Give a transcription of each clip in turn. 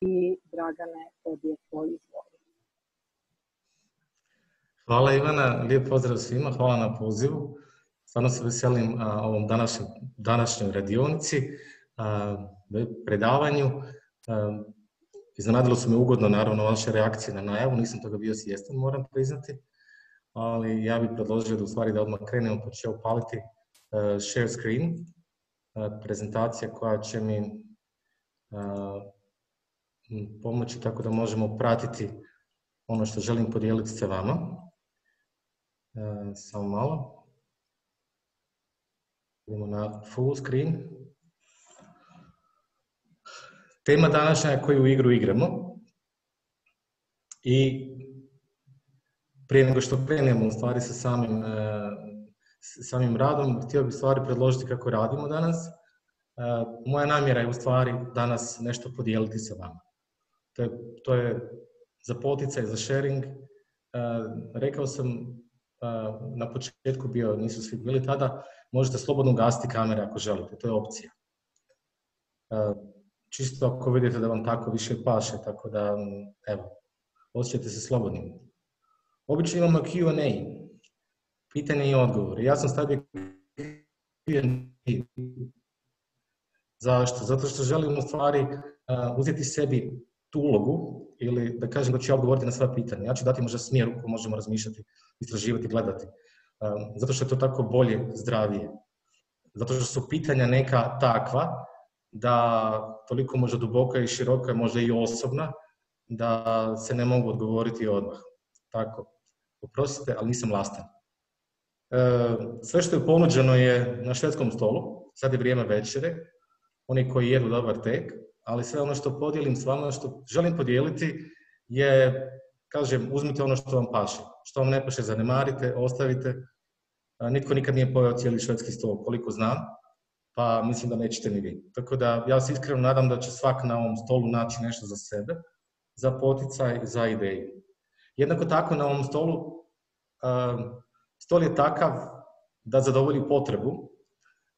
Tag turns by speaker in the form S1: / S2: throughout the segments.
S1: i Dragane je tvoj izvor.
S2: Hvala Ivana, lijep pozdrav svima, hvala na pozivu. Stvarno se veselim ovom današnjoj radionici, predavanju. Iznenadilo su me ugodno, naravno, vaše reakcije na najavu, nisam toga bio svjestan, moram priznati, ali ja bih predložio da u stvari da odmah krenemo, pa ću upaliti share screen, prezentacija koja će mi pomoći tako da možemo pratiti ono što želim podijeliti sa vama. Samo malo. Idemo na full screen. Tema današnja je koju igru igramo. I prije nego što krenemo u stvari sa samim, samim radom, htio bih stvari predložiti kako radimo danas. Moja namjera je u stvari danas nešto podijeliti sa vama. To je, to je za poticaj, za sharing. Rekao sam na početku bio, nisu svi bili tada, možete slobodno gasiti kamere ako želite, to je opcija. Čisto ako vidite da vam tako više paše, tako da, evo, osjećate se slobodnim. Obično imamo Q&A, pitanje i odgovor. Ja sam stavio Q&A. Zašto? Zato što želim u stvari uzeti sebi tu ulogu ili da kažem da ću ja odgovoriti na sva pitanja. Ja ću dati možda smjer u kojem možemo razmišljati, istraživati, gledati. Zato što je to tako bolje, zdravije. Zato što su pitanja neka takva da toliko možda duboka i široka, možda i osobna, da se ne mogu odgovoriti odmah. Tako, oprostite, ali nisam lastan. Sve što je ponuđeno je na švedskom stolu, sad je vrijeme večere, oni koji jedu dobar tek, ali sve ono što podijelim s vama, što želim podijeliti je, kažem, uzmite ono što vam paše. Što vam ne paše, zanemarite, ostavite. Nitko nikad nije pojao cijeli švedski stol, koliko znam, pa mislim da nećete ni vi. Tako da ja se iskreno nadam da će svak na ovom stolu naći nešto za sebe, za poticaj, za ideju. Jednako tako na ovom stolu, stol je takav da zadovolji potrebu,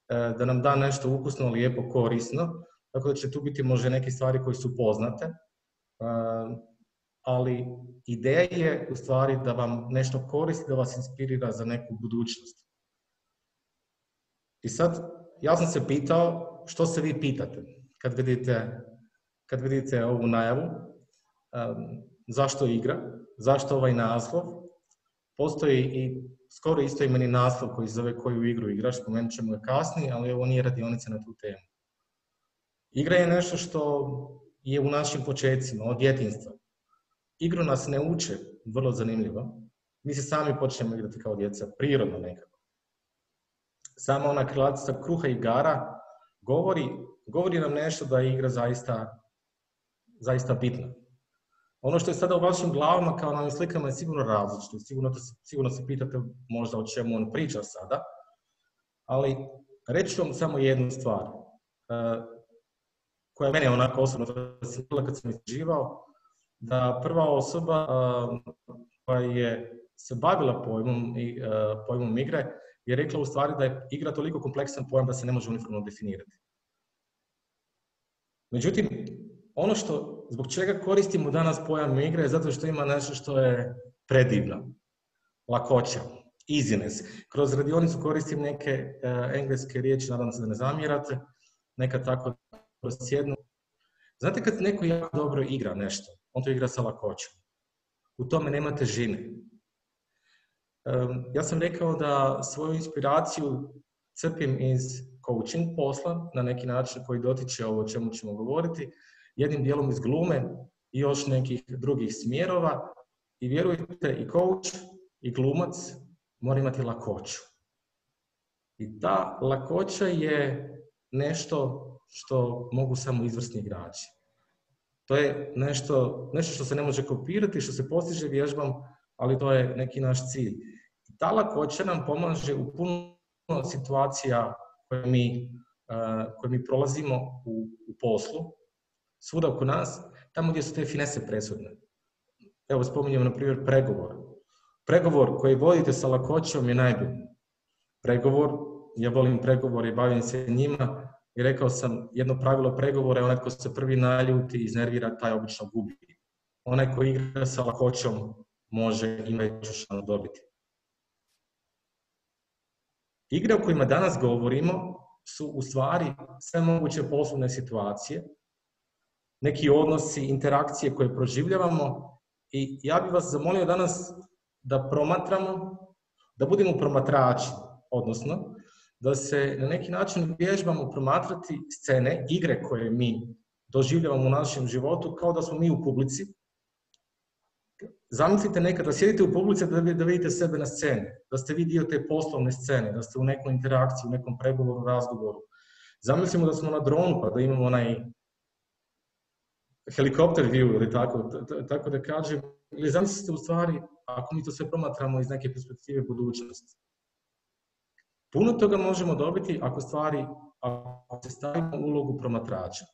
S2: da nam da nešto ukusno, lijepo, korisno, tako da će tu biti možda neke stvari koje su poznate, ali ideja je u stvari da vam nešto koristi, da vas inspirira za neku budućnost. I sad, ja sam se pitao što se vi pitate kad vidite, kad vidite ovu najavu, zašto igra, zašto ovaj naslov, postoji i skoro isto imeni naslov koji zove koju igru igraš, spomenut ćemo je kasnije, ali ovo nije radionica na tu temu. Igra je nešto što je u našim početcima, od djetinstva. Igru nas ne uče, vrlo zanimljivo. Mi se sami počnemo igrati kao djeca, prirodno nekako. Sama ona krilatica kruha i gara govori, govori nam nešto da je igra zaista, zaista bitna. Ono što je sada u vašim glavama kao na slikama je sigurno različito. Sigurno, sigurno se pitate možda o čemu on priča sada. Ali reći ću vam samo jednu stvar koja je mene onako osobno kad sam istraživao, da prva osoba koja je se bavila pojmom, pojmom igre je rekla u stvari da je igra toliko kompleksan pojam da se ne može uniformno definirati. Međutim, ono što, zbog čega koristimo danas pojam igre je zato što ima nešto što je predivno. Lakoća, easiness. Kroz radionicu koristim neke engleske riječi, nadam se da ne zamjerate, neka tako sjednu. Znate kad neko jako dobro igra nešto, on to igra sa lakoćom. U tome nema težine. Ja sam rekao da svoju inspiraciju crpim iz coaching posla, na neki način koji dotiče ovo o čemu ćemo govoriti, jednim dijelom iz glume i još nekih drugih smjerova. I vjerujte, i coach i glumac mora imati lakoću. I ta lakoća je nešto što mogu samo izvrsni igrači. To je nešto, nešto što se ne može kopirati, što se postiže vježbom, ali to je neki naš cilj. Ta lakoća nam pomaže u puno situacija koje mi, koje mi prolazimo u, u poslu, svuda oko nas, tamo gdje su te finese presudne. Evo spominjemo na primjer pregovor. Pregovor koji vodite sa lakoćom je najbolji. Pregovor, ja volim pregovor i bavim se njima, i rekao sam jedno pravilo pregovora onaj tko se prvi naljuti i iznervira, taj obično gubi. Onaj koji igra sa lakoćom može i veću šansu dobiti. Igre o kojima danas govorimo su u stvari sve moguće poslovne situacije, neki odnosi, interakcije koje proživljavamo i ja bih vas zamolio danas da promatramo, da budemo promatrači, odnosno da se na neki način vježbamo promatrati scene, igre koje mi doživljavamo u našem životu kao da smo mi u publici. Zamislite nekad da sjedite u publici da, da vidite sebe na sceni, da ste vi dio te poslovne scene, da ste u nekoj interakciji, u nekom pregovoru, razgovoru. Zamislimo da smo na dronu pa da imamo onaj helikopter view ili tako, tako da kažem, ili zamislite u stvari, ako mi to sve promatramo iz neke perspektive budućnosti. Puno toga možemo dobiti ako stvari, ako se stavimo ulogu promatrača.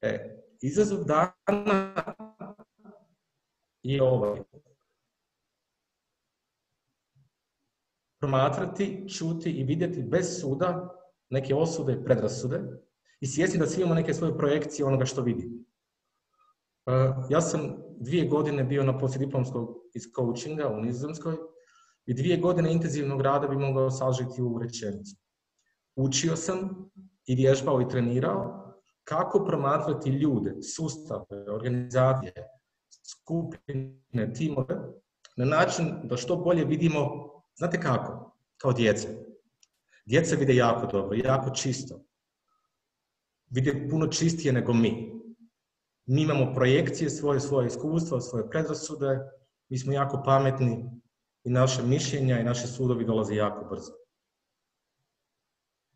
S2: E, izazov dana je ovaj. Promatrati, čuti i vidjeti bez suda neke osude i predrasude i svjesni da svi imamo neke svoje projekcije onoga što vidimo. E, ja sam dvije godine bio na poslijediplomskog iz coachinga u Nizozemskoj i dvije godine intenzivnog rada bi mogao sažiti u rečenicu. Učio sam i vježbao i trenirao kako promatrati ljude, sustave, organizacije, skupine, timove, na način da što bolje vidimo, znate kako, kao djeca. Djeca vide jako dobro, jako čisto. Vide puno čistije nego mi. Mi imamo projekcije svoje, svoje iskustva, svoje predrasude, mi smo jako pametni, i naše mišljenja i naše sudovi dolaze jako brzo.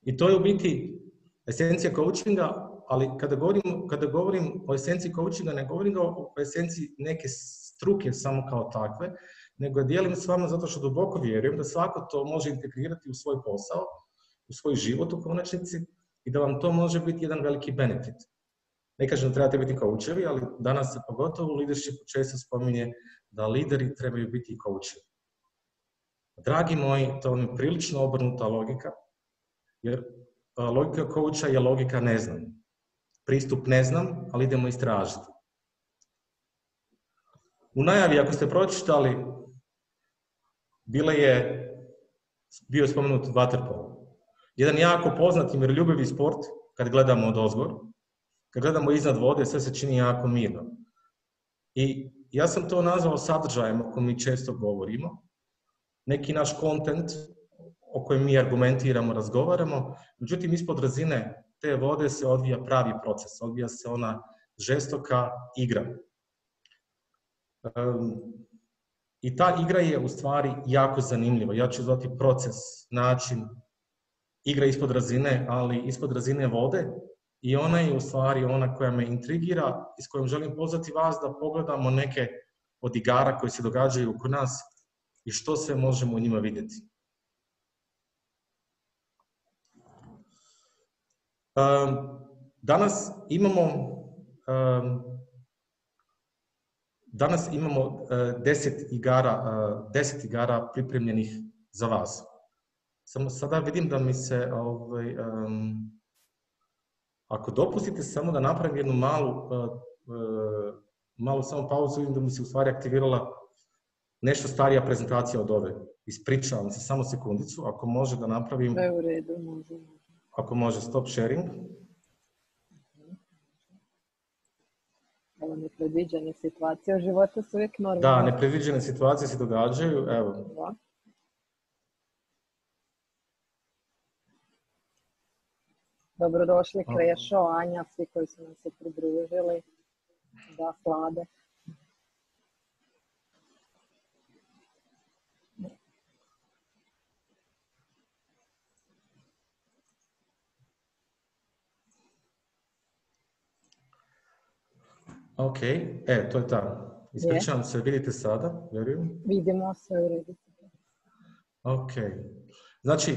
S2: I to je u biti esencija coachinga, ali kada govorim, kada govorim o esenciji coachinga, ne govorim o esenciji neke struke samo kao takve, nego dijelim s vama zato što duboko vjerujem da svako to može integrirati u svoj posao, u svoj život u konačnici i da vam to može biti jedan veliki benefit. Ne kažem da trebate biti coachevi, ali danas se pogotovo u leadershipu često spominje da lideri trebaju biti coachevi. Dragi moji, to je prilično obrnuta logika, jer logika coacha je logika ne znam. Pristup ne znam, ali idemo istražiti. U najavi, ako ste pročitali, bile je, bio je spomenut waterpolo. Jedan jako poznat i miroljubivi sport, kad gledamo od ozgor, kad gledamo iznad vode, sve se čini jako mirno. I ja sam to nazvao sadržajem o kojem mi često govorimo, neki naš kontent o kojem mi argumentiramo, razgovaramo, međutim ispod razine te vode se odvija pravi proces, odvija se ona žestoka igra. I ta igra je u stvari jako zanimljiva. Ja ću zvati proces, način, igra ispod razine, ali ispod razine vode i ona je u stvari ona koja me intrigira i s kojom želim pozvati vas da pogledamo neke od igara koje se događaju oko nas i što sve možemo u njima vidjeti. Danas imamo danas imamo e, deset igara, e, deset igara pripremljenih za vas. Samo sada vidim da mi se, ovaj, ako dopustite samo da napravim jednu malu, malu samo pauzu, vidim da mi se u stvari aktivirala nešto starija prezentacija od ove. Ispričavam se, samo sekundicu, ako može da napravim...
S1: Da u redu, može.
S2: Ako može, stop sharing.
S1: Evo, nepredviđene situacije u životu su uvijek normalne.
S2: Da, nepredviđene situacije se događaju, evo. Da.
S1: Dobrodošli Krešo, Anja, svi koji su nam se pridružili. Da, slade.
S2: Ok, e, to je ta. Ispričavam se, vidite sada, vjerujem?
S1: Vidimo se.
S2: Ok. Znači,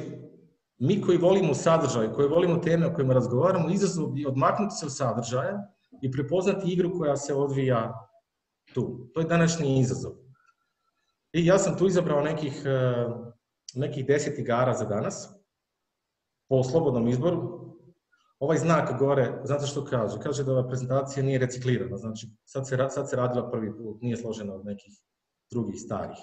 S2: mi koji volimo sadržaj, koji volimo teme o kojima razgovaramo, izazov je odmaknuti se od sadržaja i prepoznati igru koja se odvija tu. To je današnji izazov. I ja sam tu izabrao nekih, e, nekih deset igara za danas. po slobodnom izboru. Ovaj znak gore, znate što kaže? Kaže da ova prezentacija nije reciklirana, znači sad se, sad se radila prvi put, nije složena od nekih drugih starih.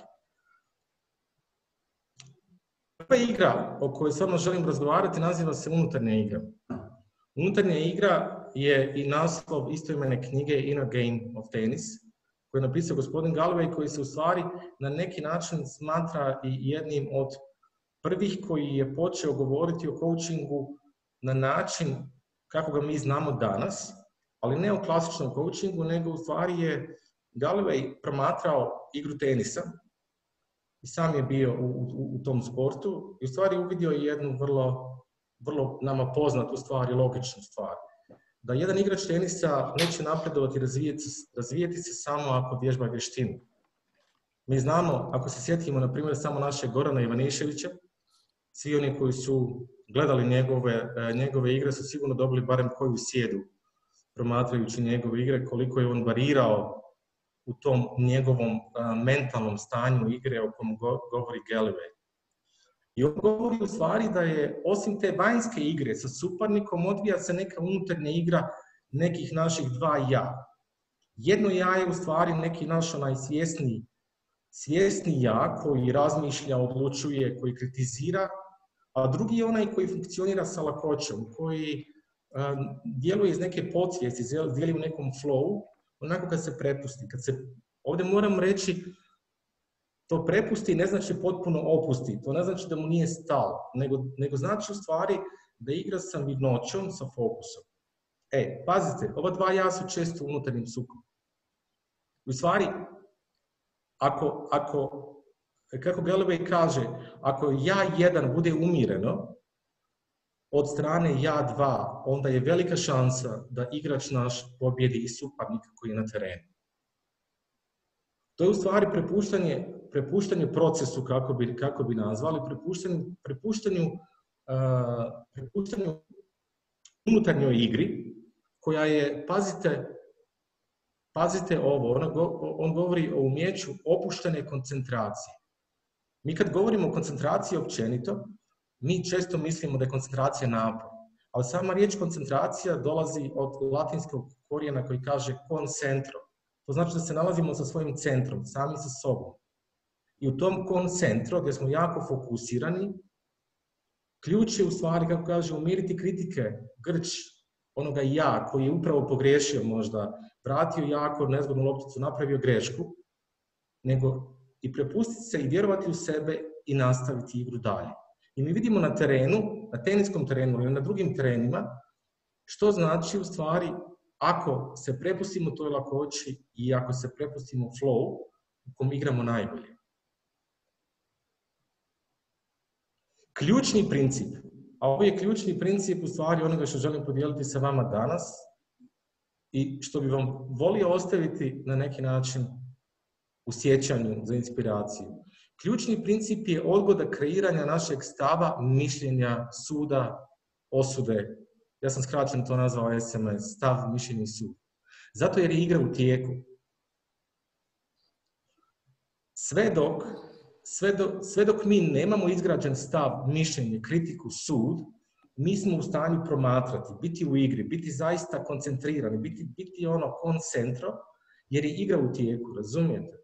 S2: Prva igra o kojoj samo želim razgovarati naziva se unutarnja igra. Unutarnja igra je i naslov istoimene knjige Inner Game of Tennis, koju je napisao gospodin Galloway, koji se u stvari na neki način smatra i jednim od prvih koji je počeo govoriti o coachingu na način kako ga mi znamo danas, ali ne o klasičnom coachingu, nego u stvari je Galloway promatrao igru tenisa i sam je bio u, u, u tom sportu i u stvari uvidio je jednu vrlo, vrlo nama poznatu stvar i logičnu stvar. Da jedan igrač tenisa neće napredovati i razvijeti, razvijeti se samo ako vježba vještinu. Mi znamo, ako se sjetimo, na primjer, samo našeg Gorana Ivaniševića, svi oni koji su gledali njegove, e, njegove igre su sigurno dobili barem koju sjedu promatrajući njegove igre, koliko je on varirao u tom njegovom e, mentalnom stanju igre o kojem govori Galloway. I on govori u stvari da je, osim te vanjske igre sa suparnikom, odvija se neka unutarnja igra nekih naših dva ja. Jedno ja je u stvari neki naš onaj svjesni, svjesni ja koji razmišlja, odlučuje, koji kritizira, a drugi je onaj koji funkcionira sa lakoćom, koji djeluje iz neke podsvijesti, djeluje u nekom flow, onako kad se prepusti. Kad se, ovdje moram reći, to prepusti ne znači potpuno opusti, to ne znači da mu nije stalo, nego, nego znači u stvari da igra sa vidnoćom, sa fokusom. E, pazite, ova dva ja su često unutarnjim sukom. U stvari, ako, ako kako Galloway kaže, ako ja jedan bude umireno od strane ja dva, onda je velika šansa da igrač naš pobjedi i suparnika koji je na terenu. To je u stvari prepuštanje, prepuštanje procesu, kako bi, kako bi nazvali, prepuštanju, prepuštanju, uh, prepuštanju unutarnjoj igri, koja je, pazite, pazite ovo, on, on govori o umjeću opuštene koncentracije. Mi kad govorimo o koncentraciji općenito, mi često mislimo da je koncentracija napor. Ali sama riječ koncentracija dolazi od latinskog korijena koji kaže koncentro. To znači da se nalazimo sa svojim centrom, sami sa sobom. I u tom koncentro, gdje smo jako fokusirani, ključ je u stvari, kako kaže, umiriti kritike, grč onoga ja, koji je upravo pogriješio možda, vratio jako nezgodnu lopticu, napravio grešku, nego i prepustiti se i vjerovati u sebe i nastaviti igru dalje. I mi vidimo na terenu, na teniskom terenu ili na drugim terenima, što znači u stvari ako se prepustimo toj lakoći i ako se prepustimo flow u kom igramo najbolje. Ključni princip, a ovo je ključni princip u stvari onoga što želim podijeliti sa vama danas i što bi vam volio ostaviti na neki način u sjećanju za inspiraciju. Ključni princip je odgoda kreiranja našeg stava, mišljenja, suda, osude. Ja sam skraćeno to nazvao SMS, stav, mišljenje, sud. Zato jer je igra u tijeku. Sve dok, sve, sve dok mi nemamo izgrađen stav, mišljenje, kritiku, sud, mi smo u stanju promatrati, biti u igri, biti zaista koncentrirani, biti, biti ono koncentro, jer je igra u tijeku, razumijete?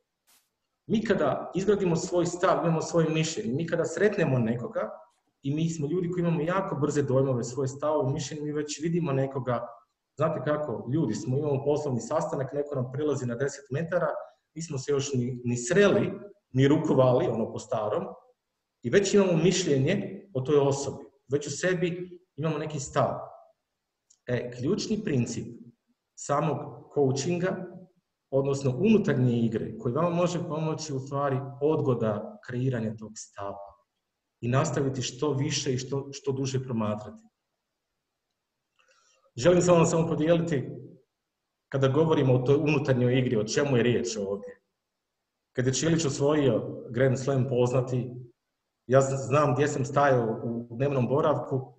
S2: Mi kada izgradimo svoj stav, imamo svoje mišljenje, mi kada sretnemo nekoga, i mi smo ljudi koji imamo jako brze dojmove, svoje stavove, mišljenje, mi već vidimo nekoga, znate kako, ljudi smo, imamo poslovni sastanak, neko nam prilazi na 10 metara, nismo se još ni, ni sreli, ni rukovali, ono po starom, i već imamo mišljenje o toj osobi, već u sebi imamo neki stav. E, ključni princip samog coachinga odnosno unutarnje igre koji vam može pomoći u stvari odgoda kreiranja tog stava i nastaviti što više i što, što duže promatrati. Želim samo samo podijeliti kada govorimo o toj unutarnjoj igri, o čemu je riječ ovdje. Kad je Čilić osvojio Grand Slam poznati, ja znam gdje sam stajao u dnevnom boravku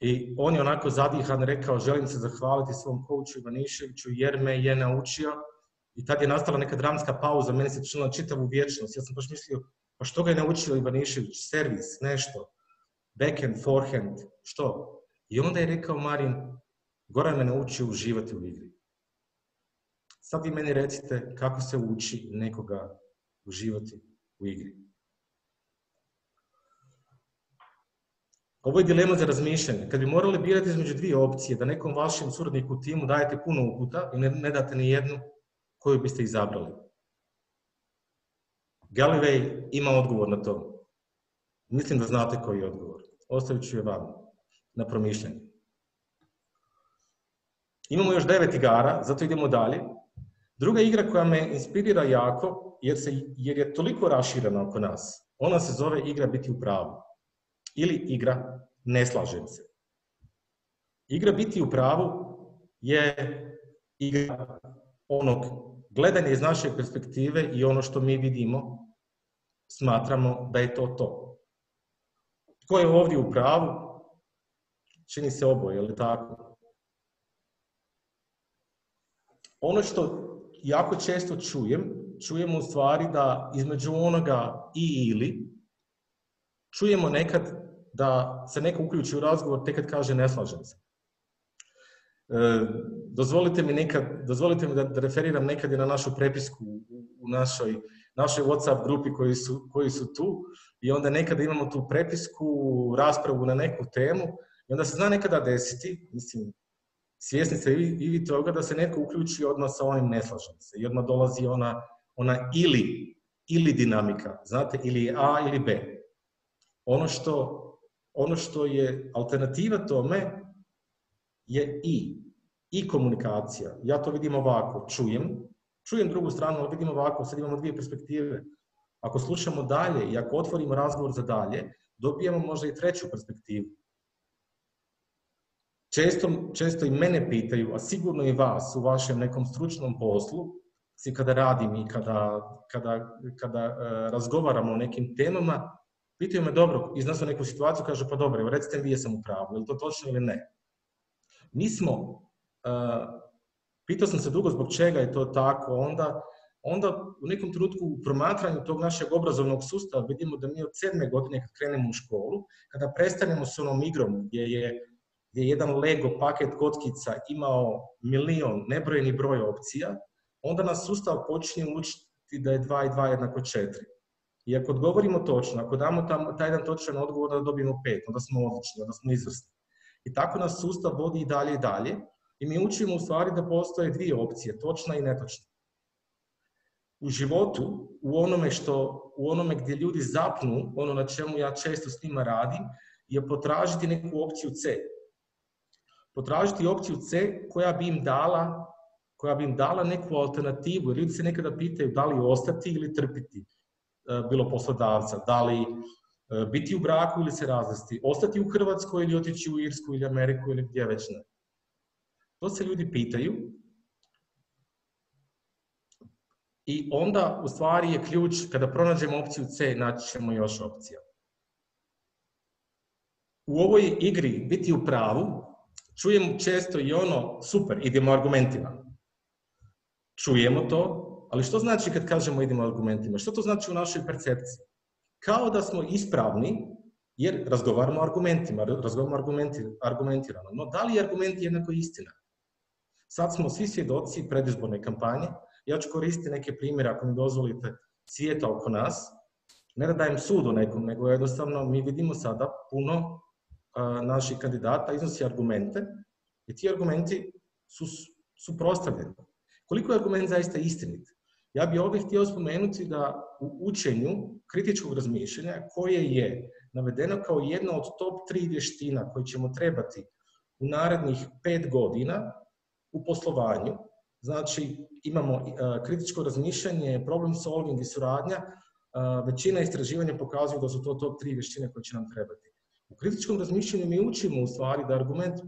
S2: i on je onako zadihan rekao želim se zahvaliti svom kouču Ivaniševiću jer me je naučio i tad je nastala neka dramska pauza, meni se činila čitavu vječnost. Ja sam baš mislio, pa što ga je naučio Ivanišević, servis, nešto. backhand, forehand, što? I onda je rekao Marin, Goran me naučio uživati u igri. Sad vi meni recite kako se uči nekoga uživati u igri. Ovo je dilema za razmišljanje. Kad bi morali birati između dvije opcije, da nekom vašem suradniku u timu dajete puno uputa i ne, ne date ni jednu, koju biste izabrali? Galilei ima odgovor na to. Mislim da znate koji je odgovor. Ostavit ću je vam na promišljanje. Imamo još devet igara, zato idemo dalje. Druga igra koja me inspirira jako, jer, se, jer je toliko raširena oko nas, ona se zove igra biti u pravu. Ili igra ne slažem se. Igra biti u pravu je igra onog gledanja iz naše perspektive i ono što mi vidimo, smatramo da je to to. Tko je ovdje u pravu? Čini se oboje, je li tako? Ono što jako često čujem, čujemo u stvari da između onoga i ili, čujemo nekad da se neko uključi u razgovor tek kad kaže ne slažem se. E, dozvolite mi nekad, dozvolite mi da, referiram nekad i na našu prepisku u, našoj, našoj WhatsApp grupi koji su, koji su tu i onda nekada imamo tu prepisku, raspravu na neku temu i onda se zna nekada desiti, mislim, svjesni ste i, i vi toga da se neko uključi odmah sa onim ne slažem se i odmah dolazi ona, ona ili, ili dinamika, znate, ili A ili B. Ono što, ono što je alternativa tome je i. I komunikacija. Ja to vidim ovako, čujem, čujem drugu stranu, ali vidim ovako, sad imamo dvije perspektive. Ako slušamo dalje i ako otvorimo razgovor za dalje, dobijemo možda i treću perspektivu. Često, često i mene pitaju, a sigurno i vas u vašem nekom stručnom poslu, si kada radim i kada, kada, kada uh, razgovaramo o nekim temama, pitaju me dobro, iznazva neku situaciju, kaže pa dobro, recite mi jesam u pravu, je li to točno ili ne? Mi smo, pitao sam se dugo zbog čega je to tako, onda, onda u nekom trenutku u promatranju tog našeg obrazovnog sustava vidimo da mi od sedme godine kad krenemo u školu, kada prestanemo s onom igrom gdje je, gdje je jedan Lego paket kockica imao milion, nebrojeni broj opcija, onda nas sustav počinje učiti da je 2 i 2 jednako 4. I ako odgovorimo točno, ako damo tam, taj jedan točan odgovor, da dobijemo pet, onda smo odlični, onda smo izvrsni. I tako nas sustav vodi i dalje i dalje. I mi učimo u stvari da postoje dvije opcije, točna i netočna. U životu, u onome, što, u onome gdje ljudi zapnu, ono na čemu ja često s njima radim, je potražiti neku opciju C. Potražiti opciju C koja bi im dala koja bi im dala neku alternativu. Ljudi se nekada pitaju da li ostati ili trpiti E, bilo poslodavca, da li e, biti u braku ili se razvesti, ostati u Hrvatskoj ili otići u Irsku ili Ameriku ili gdje već ne. To se ljudi pitaju i onda u stvari je ključ, kada pronađemo opciju C, naći ćemo još opcija. U ovoj igri biti u pravu, čujem često i ono, super, idemo argumentima. Čujemo to, ali što znači kad kažemo idemo argumentima? Što to znači u našoj percepciji? Kao da smo ispravni jer razgovaramo argumentima, razgovaramo argumenti, argumentirano. No, da li je argument jednako istina? Sad smo svi svjedoci predizborne kampanje. Ja ću koristiti neke primjere, ako mi dozvolite, svijeta oko nas. Ne da dajem sud o nekom, nego jednostavno mi vidimo sada puno naših kandidata iznosi argumente i ti argumenti su suprostavljeni. Koliko je argument zaista istinit? Ja bih ovdje htio spomenuti da u učenju kritičkog razmišljanja koje je navedeno kao jedna od top tri vještina koje ćemo trebati u narednih pet godina u poslovanju, znači imamo kritičko razmišljanje, problem solving i suradnja, većina istraživanja pokazuju da su to top tri vještine koje će nam trebati. U kritičkom razmišljanju mi učimo u stvari da argument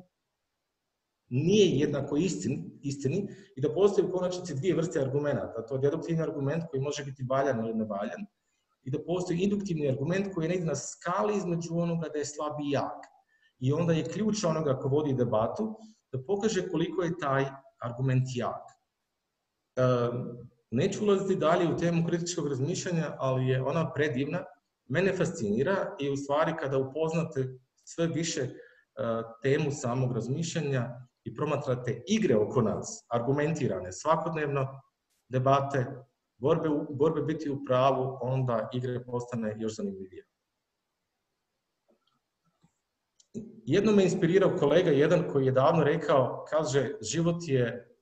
S2: nije jednako istin, istini i da postoji u konačnici dvije vrste argumenta. To je deduktivni argument koji može biti valjan ili nevaljan i da postoji induktivni argument koji je negdje na skali između onoga da je slab i jak. I onda je ključ onoga ko vodi debatu da pokaže koliko je taj argument jak. Neću ulaziti dalje u temu kritičkog razmišljanja, ali je ona predivna mene fascinira i u stvari kada upoznate sve više e, temu samog razmišljanja i promatrate igre oko nas, argumentirane, svakodnevno debate, borbe biti u pravu, onda igre postane još zanimljivije. Jedno me inspirirao kolega, jedan koji je davno rekao, kaže, život je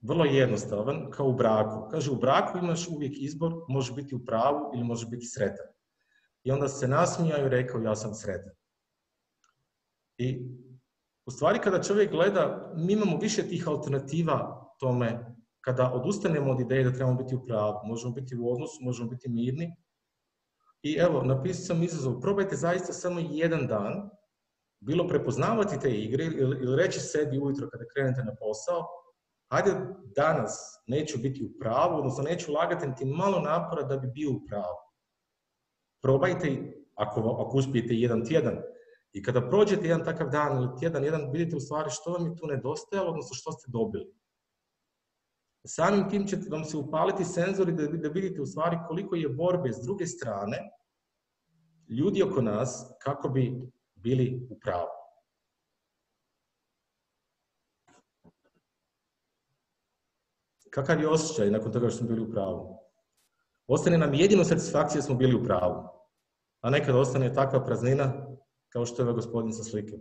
S2: vrlo jednostavan, kao u braku. Kaže, u braku imaš uvijek izbor, može biti u pravu ili može biti sretan. I onda se nasmijao i rekao, ja sam sretan. I u stvari kada čovjek gleda, mi imamo više tih alternativa tome, kada odustanemo od ideje da trebamo biti u pravu, možemo biti u odnosu, možemo biti mirni. I evo, napisao sam izazov, probajte zaista samo jedan dan, bilo prepoznavati te igre ili reći sebi ujutro kada krenete na posao, hajde danas neću biti u pravu, odnosno neću ulagati niti malo napora da bi bio u pravu. Probajte, ako, ako uspijete jedan tjedan, i kada prođete jedan takav dan ili tjedan, jedan, vidite u stvari što vam je tu nedostajalo, odnosno što ste dobili. Samim tim ćete vam se upaliti senzori da, da vidite u stvari koliko je borbe s druge strane ljudi oko nas kako bi bili u pravu. Kakav je osjećaj nakon toga što smo bili u pravu? Ostane nam jedino satisfakcija smo bili u pravu. A nekad ostane takva praznina kao što je ovaj gospodin sa slike.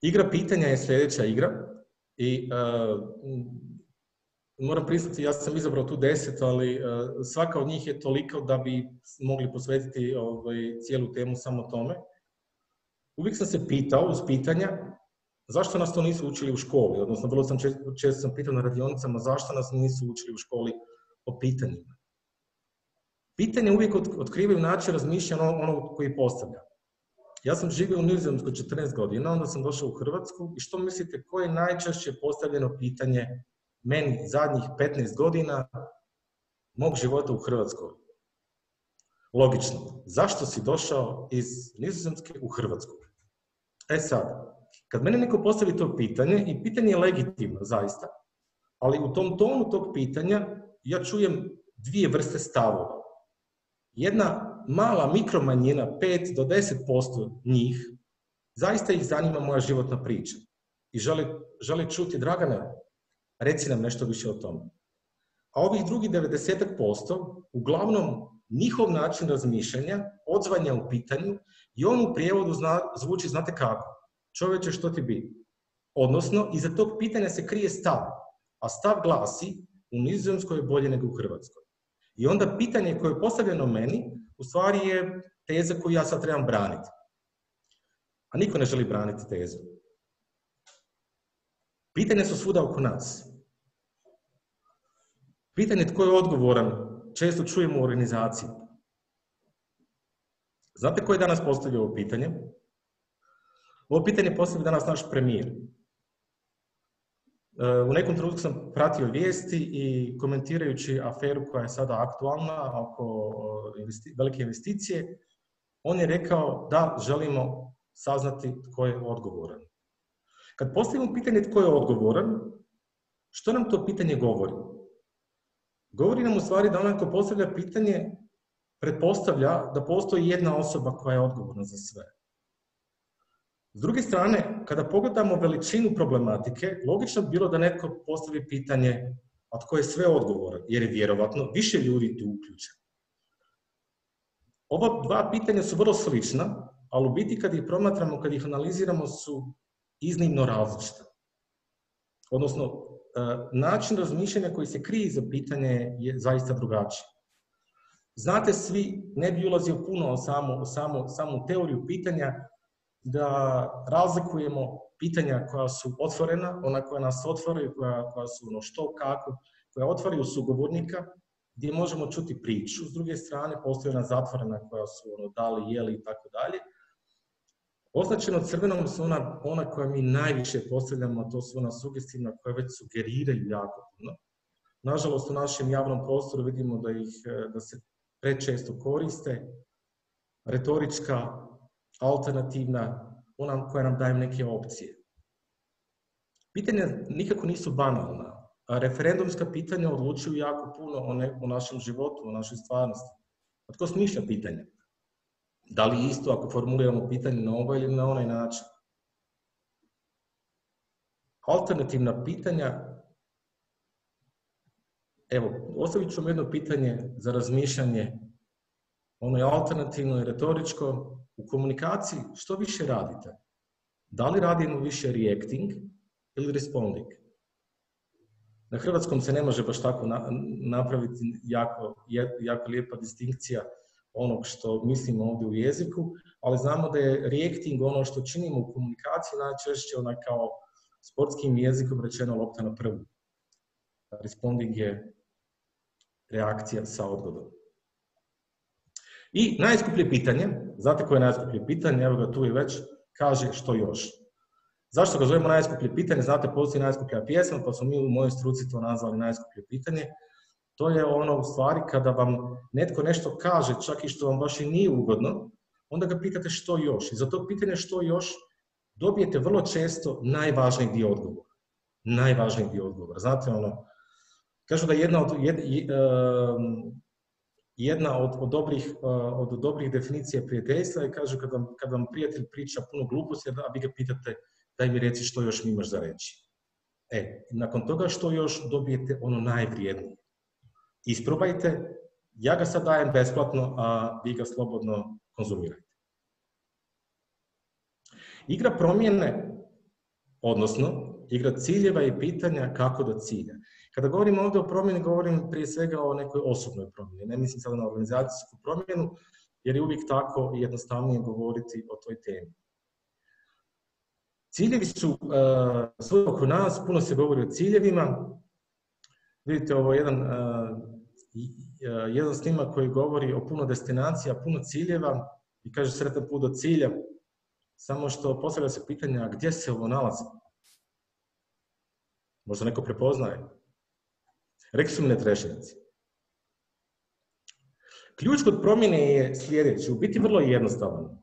S2: Igra pitanja je sljedeća igra i uh, moram priznati, ja sam izabrao tu deset, ali uh, svaka od njih je toliko da bi mogli posvetiti ovaj, cijelu temu samo tome. Uvijek sam se pitao uz pitanja zašto nas to nisu učili u školi, odnosno vrlo sam često, često sam pitao na radionicama zašto nas nisu učili u školi o pitanjima. Pitanje uvijek otkrivaju način razmišljanja onog koji postavlja. Ja sam živio u Nizozemskoj 14 godina, onda sam došao u Hrvatsku i što mislite, koje je najčešće postavljeno pitanje meni zadnjih 15 godina mog života u Hrvatskoj? Logično. Zašto si došao iz Nizozemske u Hrvatsku? E sad, kad mene neko postavi to pitanje, i pitanje je legitimno, zaista, ali u tom tonu tog pitanja ja čujem dvije vrste stavova jedna mala mikromanjina, 5 do 10% njih, zaista ih zanima moja životna priča. I želi, želi čuti, Dragane, reci nam nešto više o tome. A ovih drugih 90% uglavnom njihov način razmišljanja, odzvanja u pitanju i on u prijevodu zvuči, znate kako, čovječe što ti bi? Odnosno, iza tog pitanja se krije stav, a stav glasi u Nizozemskoj je bolje nego u Hrvatskoj. I onda pitanje koje je postavljeno meni, u stvari je teza koju ja sad trebam braniti. A niko ne želi braniti tezu. Pitanja su svuda oko nas. Pitanje tko je odgovoran često čujemo u organizaciji. Znate ko je danas postavio ovo pitanje? Ovo pitanje postavio danas naš premijer. U nekom trenutku sam pratio vijesti i komentirajući aferu koja je sada aktualna oko velike investicije, on je rekao da želimo saznati tko je odgovoran. Kad postavimo pitanje tko je odgovoran, što nam to pitanje govori? Govori nam u stvari da onaj ko postavlja pitanje pretpostavlja da postoji jedna osoba koja je odgovorna za sve. S druge strane, kada pogledamo veličinu problematike, logično bi bilo da netko postavi pitanje a tko je sve odgovoran, jer je vjerovatno više ljudi tu uključeno. Ova dva pitanja su vrlo slična, ali u biti kad ih promatramo, kad ih analiziramo su iznimno različita. Odnosno, e, način razmišljanja koji se krije za pitanje je zaista drugačiji. Znate svi, ne bi ulazio puno o samu, samu, samu teoriju pitanja, da razlikujemo pitanja koja su otvorena, ona koja nas otvaraju, koja, koja su ono što, kako, koja otvaraju sugovornika, gdje možemo čuti priču, s druge strane postoji ona zatvorena koja su ono, dali, jeli i tako dalje. Označeno crvenom su ona, ona koja mi najviše postavljamo, to su ona sugestivna koja već sugeriraju jako puno. Nažalost, u našem javnom prostoru vidimo da, ih, da se prečesto koriste. Retorička alternativna, ona koja nam daje neke opcije. Pitanja nikako nisu banalna. a referendumska pitanja odlučuju jako puno o, ne, o našem životu, o našoj stvarnosti. A tko smišlja pitanja? Da li isto ako formuliramo pitanje na ovaj ili na onaj način? Alternativna pitanja, evo, ostavit ću vam jedno pitanje za razmišljanje, ono je alternativno i retoričko, u komunikaciji što više radite? Da li radimo više reacting ili responding? Na hrvatskom se ne može baš tako napraviti jako, jako lijepa distinkcija onog što mislimo ovdje u jeziku, ali znamo da je reacting ono što činimo u komunikaciji najčešće onaj kao sportskim jezikom rečeno lopta na prvu. Responding je reakcija sa odgodom. I najskuplje pitanje, znate koje je najskuplje pitanje, evo ga tu i već, kaže što još. Zašto ga zovemo najskuplje pitanje? Znate, postoji najskuplja pjesma, pa smo mi u mojoj struci to nazvali najskuplje pitanje. To je ono u stvari kada vam netko nešto kaže, čak i što vam baš i nije ugodno, onda ga pitate što još. I za to pitanje što još dobijete vrlo često najvažniji dio odgovora. Najvažniji dio odgovora. Znate ono, kažu da jedna od, jedna od, od, dobrih, od dobrih definicija prijateljstva je kažu kad vam, kad vam prijatelj priča puno gluposti, a vi ga pitate daj mi reci što još mi imaš za reći. E, nakon toga što još dobijete ono najvrijednije. Isprobajte, ja ga sad dajem besplatno, a vi ga slobodno konzumirajte. Igra promjene, odnosno igra ciljeva i pitanja kako do cilja. Kada govorim ovdje o promjeni, govorim prije svega o nekoj osobnoj promjeni. Ne mislim sada na organizacijsku promjenu, jer je uvijek tako jednostavnije govoriti o toj temi. Ciljevi su uh, oko nas, puno se govori o ciljevima. Vidite, ovo je jedan, uh, jedan snimak koji govori o puno destinacija, puno ciljeva i kaže sretan put do cilja. Samo što postavlja se pitanje, gdje se ovo nalazi? Možda neko prepoznaje. Rekli su mi netrešenici. Ključ kod promjene je sljedeći, u biti vrlo jednostavan.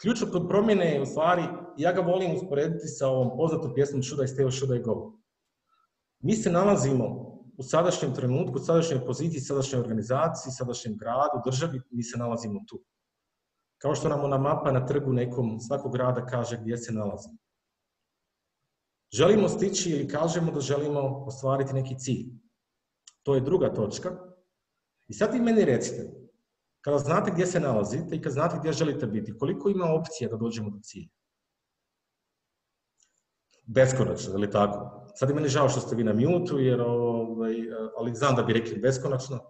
S2: Ključ kod promjene je u stvari, ja ga volim usporediti sa ovom poznatom pjesmom Should I stay or should I go. Mi se nalazimo u sadašnjem trenutku, u sadašnjoj poziciji, sadašnjoj organizaciji, sadašnjem gradu, državi, mi se nalazimo tu. Kao što nam ona mapa na trgu nekom svakog grada kaže gdje se nalazimo. Želimo stići ili kažemo da želimo ostvariti neki cilj. To je druga točka. I sad vi meni recite, kada znate gdje se nalazite i kada znate gdje želite biti, koliko ima opcija da dođemo do cilja? Beskonačno, je li tako? Sad je meni žao što ste vi na mute jer, ovaj, ali znam da bi rekli beskonačno,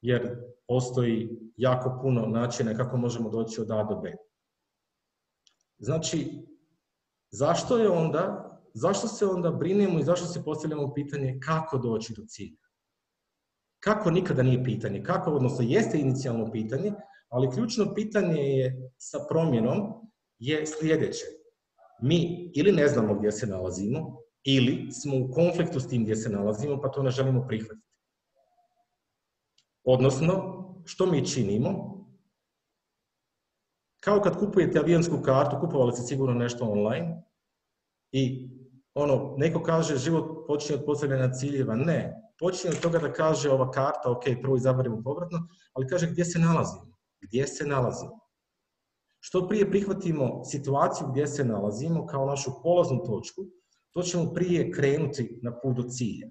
S2: jer postoji jako puno načina kako možemo doći od A do B. Znači, zašto je onda, zašto se onda brinemo i zašto se postavljamo pitanje kako doći do cilja? Kako nikada nije pitanje, kako, odnosno jeste inicijalno pitanje, ali ključno pitanje je sa promjenom je sljedeće. Mi ili ne znamo gdje se nalazimo, ili smo u konfliktu s tim gdje se nalazimo, pa to ne želimo prihvatiti. Odnosno, što mi činimo? Kao kad kupujete avionsku kartu, kupovali ste sigurno nešto online i ono, neko kaže život počinje od postavljanja ciljeva. Ne, počinje od toga da kaže ova karta, ok, prvo izaberemo povratno, ali kaže gdje se nalazimo. Gdje se nalazimo. Što prije prihvatimo situaciju gdje se nalazimo kao našu polaznu točku, to ćemo prije krenuti na put do cilja.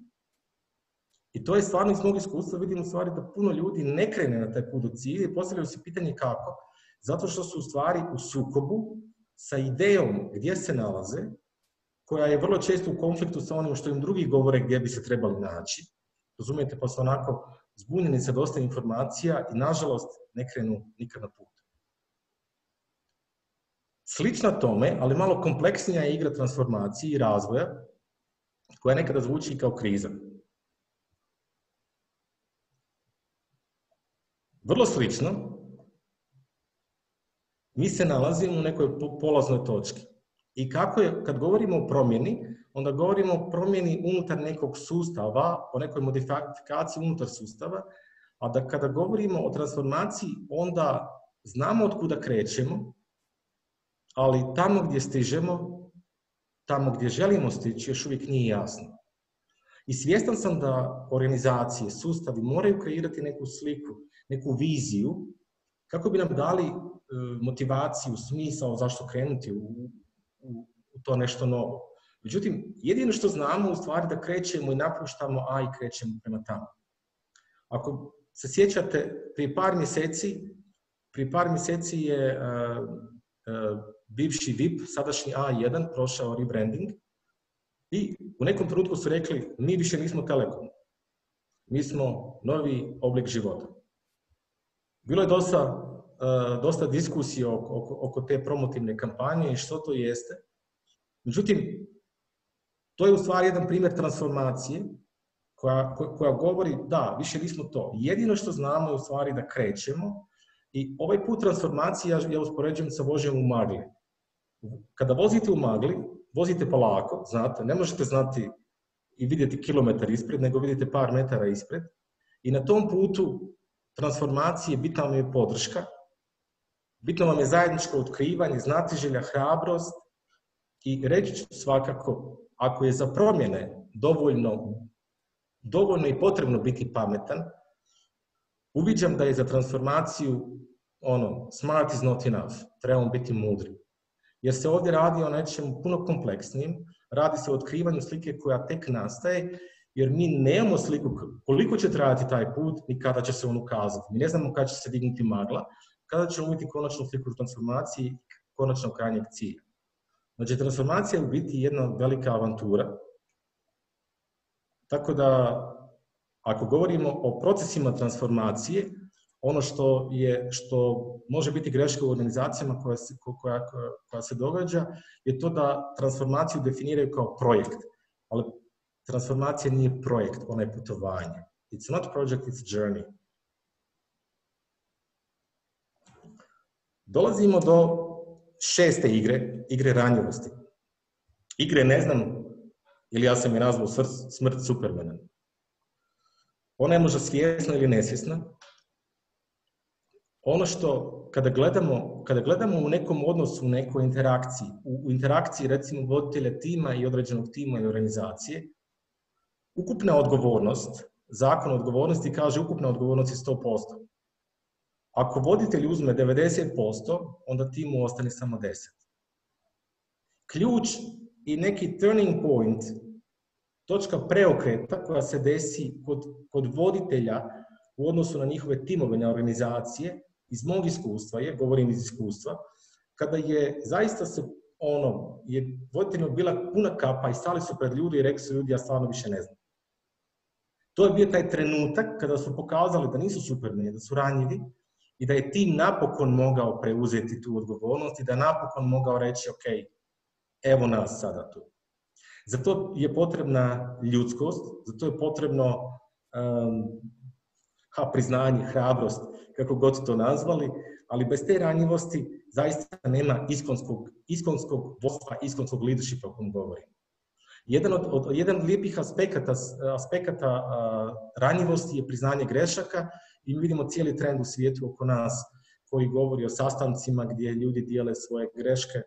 S2: I to je stvarno iz mog iskustva, vidimo u stvari da puno ljudi ne krene na taj put do cilja i postavljaju se pitanje kako. Zato što su u stvari u sukobu sa idejom gdje se nalaze, koja je vrlo često u konfliktu sa onim što im drugi govore gdje bi se trebali naći. Razumijete, pa su onako zbunjeni sa dosta informacija i nažalost ne krenu nikad na put. Slična tome, ali malo kompleksnija je igra transformacije i razvoja, koja nekada zvuči kao kriza. Vrlo slično, mi se nalazimo u nekoj polaznoj točki. I kako je, kad govorimo o promjeni, onda govorimo o promjeni unutar nekog sustava, o nekoj modifikaciji unutar sustava, a da kada govorimo o transformaciji, onda znamo od kuda krećemo, ali tamo gdje stižemo, tamo gdje želimo stići, još uvijek nije jasno. I svjestan sam da organizacije, sustavi moraju kreirati neku sliku, neku viziju kako bi nam dali e, motivaciju, smisao zašto krenuti u, u, to nešto novo. Međutim, jedino što znamo u stvari da krećemo i napuštamo A i krećemo prema tamo. Ako se sjećate, prije par mjeseci, prije par mjeseci je uh, uh, bivši VIP, sadašnji A1, prošao rebranding i u nekom trenutku su rekli, mi više nismo Telekom, mi smo novi oblik života. Bilo je dosta, uh, dosta diskusije oko, oko te promotivne kampanje i što to jeste. Međutim, to je u stvari jedan primjer transformacije koja, koja govori da, više nismo to. Jedino što znamo je u stvari da krećemo i ovaj put transformacije ja, ja uspoređujem sa vožnjom u magli. Kada vozite u magli, vozite polako, znate, ne možete znati i vidjeti kilometar ispred, nego vidite par metara ispred. I na tom putu transformacije bitna vam je podrška, bitno vam je zajedničko otkrivanje, znatiželja, hrabrost i reći ću svakako, ako je za promjene dovoljno, dovoljno i potrebno biti pametan, uviđam da je za transformaciju ono, smart is not enough, trebamo biti mudri. Jer se ovdje radi o nečemu puno kompleksnijim, radi se o otkrivanju slike koja tek nastaje, jer mi nemamo sliku koliko će trajati taj put i kada će se on ukazati. Mi ne znamo kada će se dignuti magla, kada ćemo vidjeti konačnu sliku transformaciji i konačnog krajnjeg cilja. Znači, transformacija je u biti jedna velika avantura. Tako da, ako govorimo o procesima transformacije, ono što je što može biti greška u organizacijama koja se, koja, koja se događa je to da transformaciju definiraju kao projekt. Ali transformacija nije projekt, ona je putovanje. It's not project, it's journey. Dolazimo do šeste igre, igre ranjivosti. Igre ne znam, ili ja sam je nazvao smrt Supermana. Ona je možda svjesna ili nesvjesna, ono što kada gledamo, kada gledamo u nekom odnosu, u nekoj interakciji, u, u interakciji recimo voditelja tima i određenog tima i organizacije, ukupna odgovornost, zakon odgovornosti kaže ukupna odgovornost je 100%. Ako voditelj uzme 90%, onda timu ostane samo 10. Ključ i neki turning point, točka preokreta koja se desi kod, kod voditelja u odnosu na njihove timove, na organizacije, iz mog iskustva je, govorim iz iskustva, kada je zaista se ono, je voditeljima bila puna kapa i stali su pred ljudi i rekli su ljudi, ja stvarno više ne znam. To je bio taj trenutak kada su pokazali da nisu supermeni, da su ranjivi i da je tim napokon mogao preuzeti tu odgovornost i da napokon mogao reći, ok, evo nas sada tu. Zato je potrebna ljudskost, zato je potrebno um, ha, priznanje, hrabrost, kako god to nazvali, ali bez te ranjivosti zaista nema iskonskog, iskonskog vodstva, iskonskog leadershipa o kom govorim. Jedan od, od, jedan lijepih aspekata, aspekata ranjivosti je priznanje grešaka i mi vidimo cijeli trend u svijetu oko nas koji govori o sastancima gdje ljudi dijele svoje greške.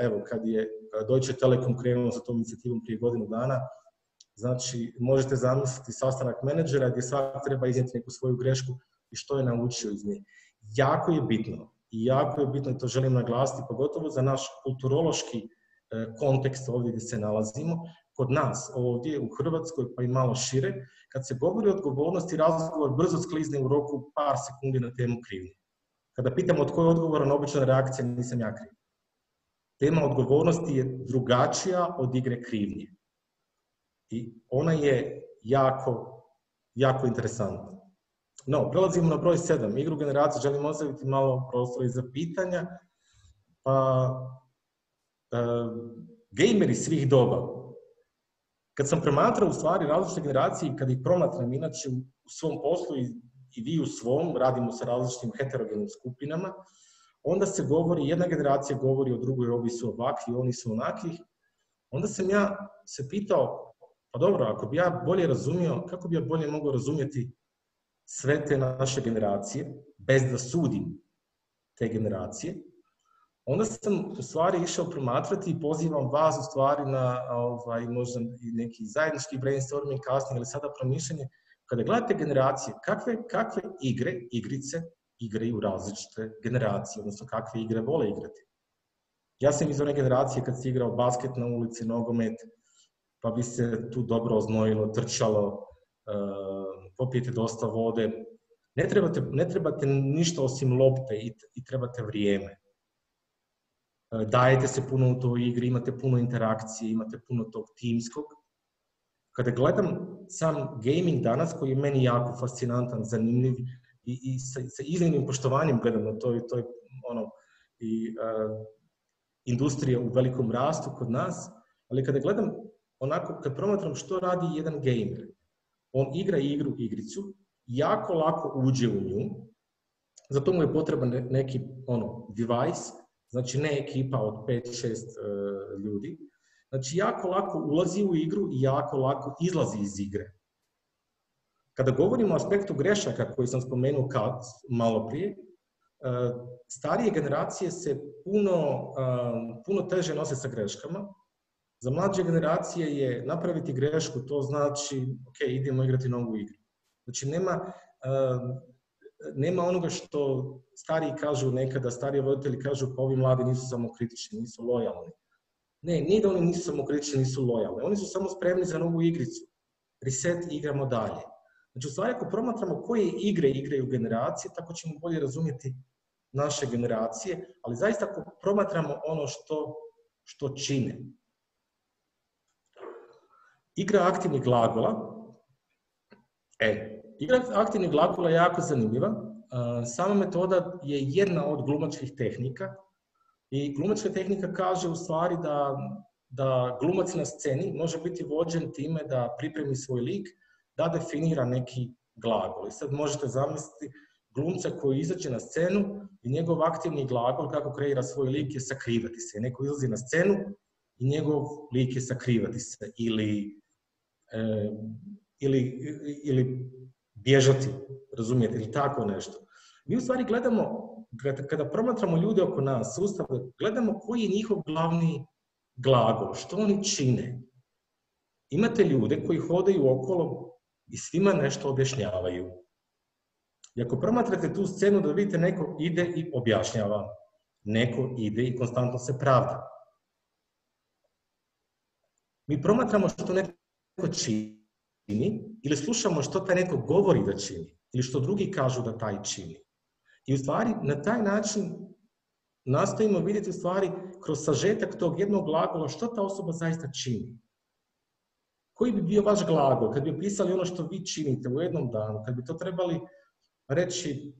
S2: Evo, kad je Deutsche Telekom krenuo sa tom inicijativom prije godinu dana, znači možete zamisliti sastanak menadžera gdje svak treba iznijeti neku svoju grešku i što je naučio iz nje. Jako je bitno i jako je bitno, i to želim naglasiti, pogotovo za naš kulturološki e, kontekst ovdje gdje se nalazimo, kod nas ovdje u Hrvatskoj pa i malo šire, kad se govori o odgovornosti, razgovor brzo sklizne u roku par sekundi na temu krivnje. Kada pitamo od koje je odgovoran, obična reakcija nisam ja kriv. Tema odgovornosti je drugačija od igre krivnje. I ona je jako, jako interesantna. No, prelazimo na broj 7. Igru generacije želim ostaviti malo prostora i za pitanja. Pa, uh, gejmeri svih doba. Kad sam promatrao u stvari različite generacije i kad ih promatram inače u svom poslu i, i vi u svom, radimo sa različitim heterogenim skupinama, onda se govori, jedna generacija govori o drugoj, ovi su ovakvi, oni su onakvi. Onda sam ja se pitao, pa dobro, ako bi ja bolje razumio, kako bi ja bolje mogao razumjeti sve te naše generacije, bez da sudim te generacije, onda sam u stvari išao promatrati i pozivam vas u stvari na ovaj, možda i neki zajednički brainstorming kasnije ili sada promišljanje. Kada gledate generacije, kakve, kakve igre, igrice igraju različite generacije, odnosno kakve igre vole igrati. Ja sam iz one generacije kad si igrao basket na ulici, nogomet, pa bi se tu dobro oznojilo, trčalo, uh, popijete dosta vode. Ne trebate, ne trebate ništa osim lopte i, i trebate vrijeme. Uh, dajete se puno u toj igri, imate puno interakcije, imate puno tog timskog. Kada gledam sam gaming danas, koji je meni jako fascinantan, zanimljiv i, i sa, sa iznimnim poštovanjem gledam na to to ono, i uh, industrija u velikom rastu kod nas, ali kada gledam onako, kad promatram što radi jedan gamer, on igra igru, igricu, jako lako uđe u nju, za to mu je potreban neki ono, device, znači ne ekipa od 5-6 uh, ljudi, znači jako lako ulazi u igru i jako lako izlazi iz igre. Kada govorimo o aspektu grešaka koji sam spomenuo kao malo prije, starije generacije se puno, puno teže nose sa greškama. Za mlađe generacije je napraviti grešku, to znači, ok, idemo igrati novu igru. Znači, nema, nema onoga što stariji kažu nekada, stariji roditelji kažu pa ovi mladi nisu samo kritični, nisu lojalni. Ne, nije da oni nisu samo kritični, nisu lojalni. Oni su samo spremni za novu igricu. Reset igramo dalje. Znači, u stvari, ako promatramo koje igre igraju generacije, tako ćemo bolje razumjeti naše generacije, ali zaista ako promatramo ono što, što čine. Igra aktivnih glagola. E, igra aktivnih glagola je jako zanimljiva. Sama metoda je jedna od glumačkih tehnika i glumačka tehnika kaže u stvari da, da glumac na sceni može biti vođen time da pripremi svoj lik, da definira neki glagol. I sad možete zamisliti glumca koji izađe na scenu i njegov aktivni glagol kako kreira svoj lik je sakrivati se. Neko izlazi na scenu i njegov lik je sakrivati se ili, e, ili, ili bježati, razumijete, ili tako nešto. Mi u stvari gledamo, kada, promatramo ljude oko nas, sustav, gledamo koji je njihov glavni glagol, što oni čine. Imate ljude koji hodaju okolo i svima nešto objašnjavaju. I ako promatrate tu scenu da vidite neko ide i objašnjava, neko ide i konstantno se pravda. Mi promatramo što neko čini ili slušamo što taj neko govori da čini ili što drugi kažu da taj čini. I u stvari na taj način nastojimo vidjeti u stvari kroz sažetak tog jednog glagola što ta osoba zaista čini. Koji bi bio vaš glagol kad bi opisali ono što vi činite u jednom danu, kad bi to trebali reći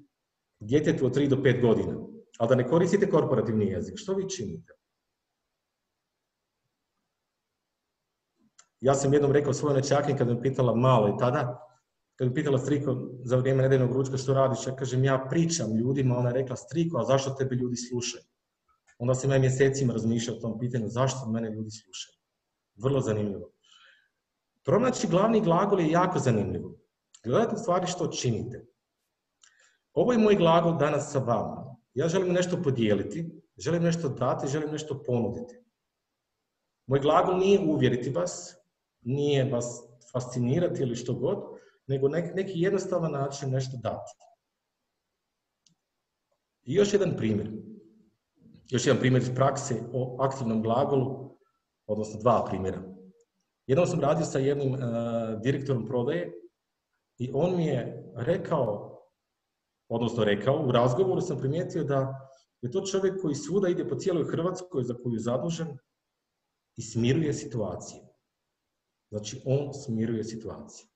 S2: djetetu od 3 do 5 godina, ali da ne koristite korporativni jezik. Što vi činite? Ja sam jednom rekao svojoj nečakin kad me pitala malo i tada, kad me pitala striko za vrijeme nedeljnog ručka što radiš, ja kažem ja pričam ljudima, ona je rekla striko, a zašto tebe ljudi slušaju? Onda sam ja mjesecima razmišljao o tom pitanju, zašto mene ljudi slušaju? Vrlo zanimljivo. Pronaći glavni glagol je jako zanimljivo. Gledajte stvari što činite. Ovo je moj glagol danas sa vama. Ja želim nešto podijeliti, želim nešto dati, želim nešto ponuditi. Moj glagol nije uvjeriti vas, nije vas fascinirati ili što god, nego neki jednostavan način nešto dati. I još jedan primjer. Još jedan primjer iz prakse o aktivnom glagolu, odnosno dva primjera. Jednom sam radio sa jednim uh, direktorom prodaje i on mi je rekao odnosno rekao, u razgovoru sam primijetio da je to čovjek koji svuda ide po cijeloj Hrvatskoj za koju je zadužen i smiruje situacije. Znači, on smiruje situacije.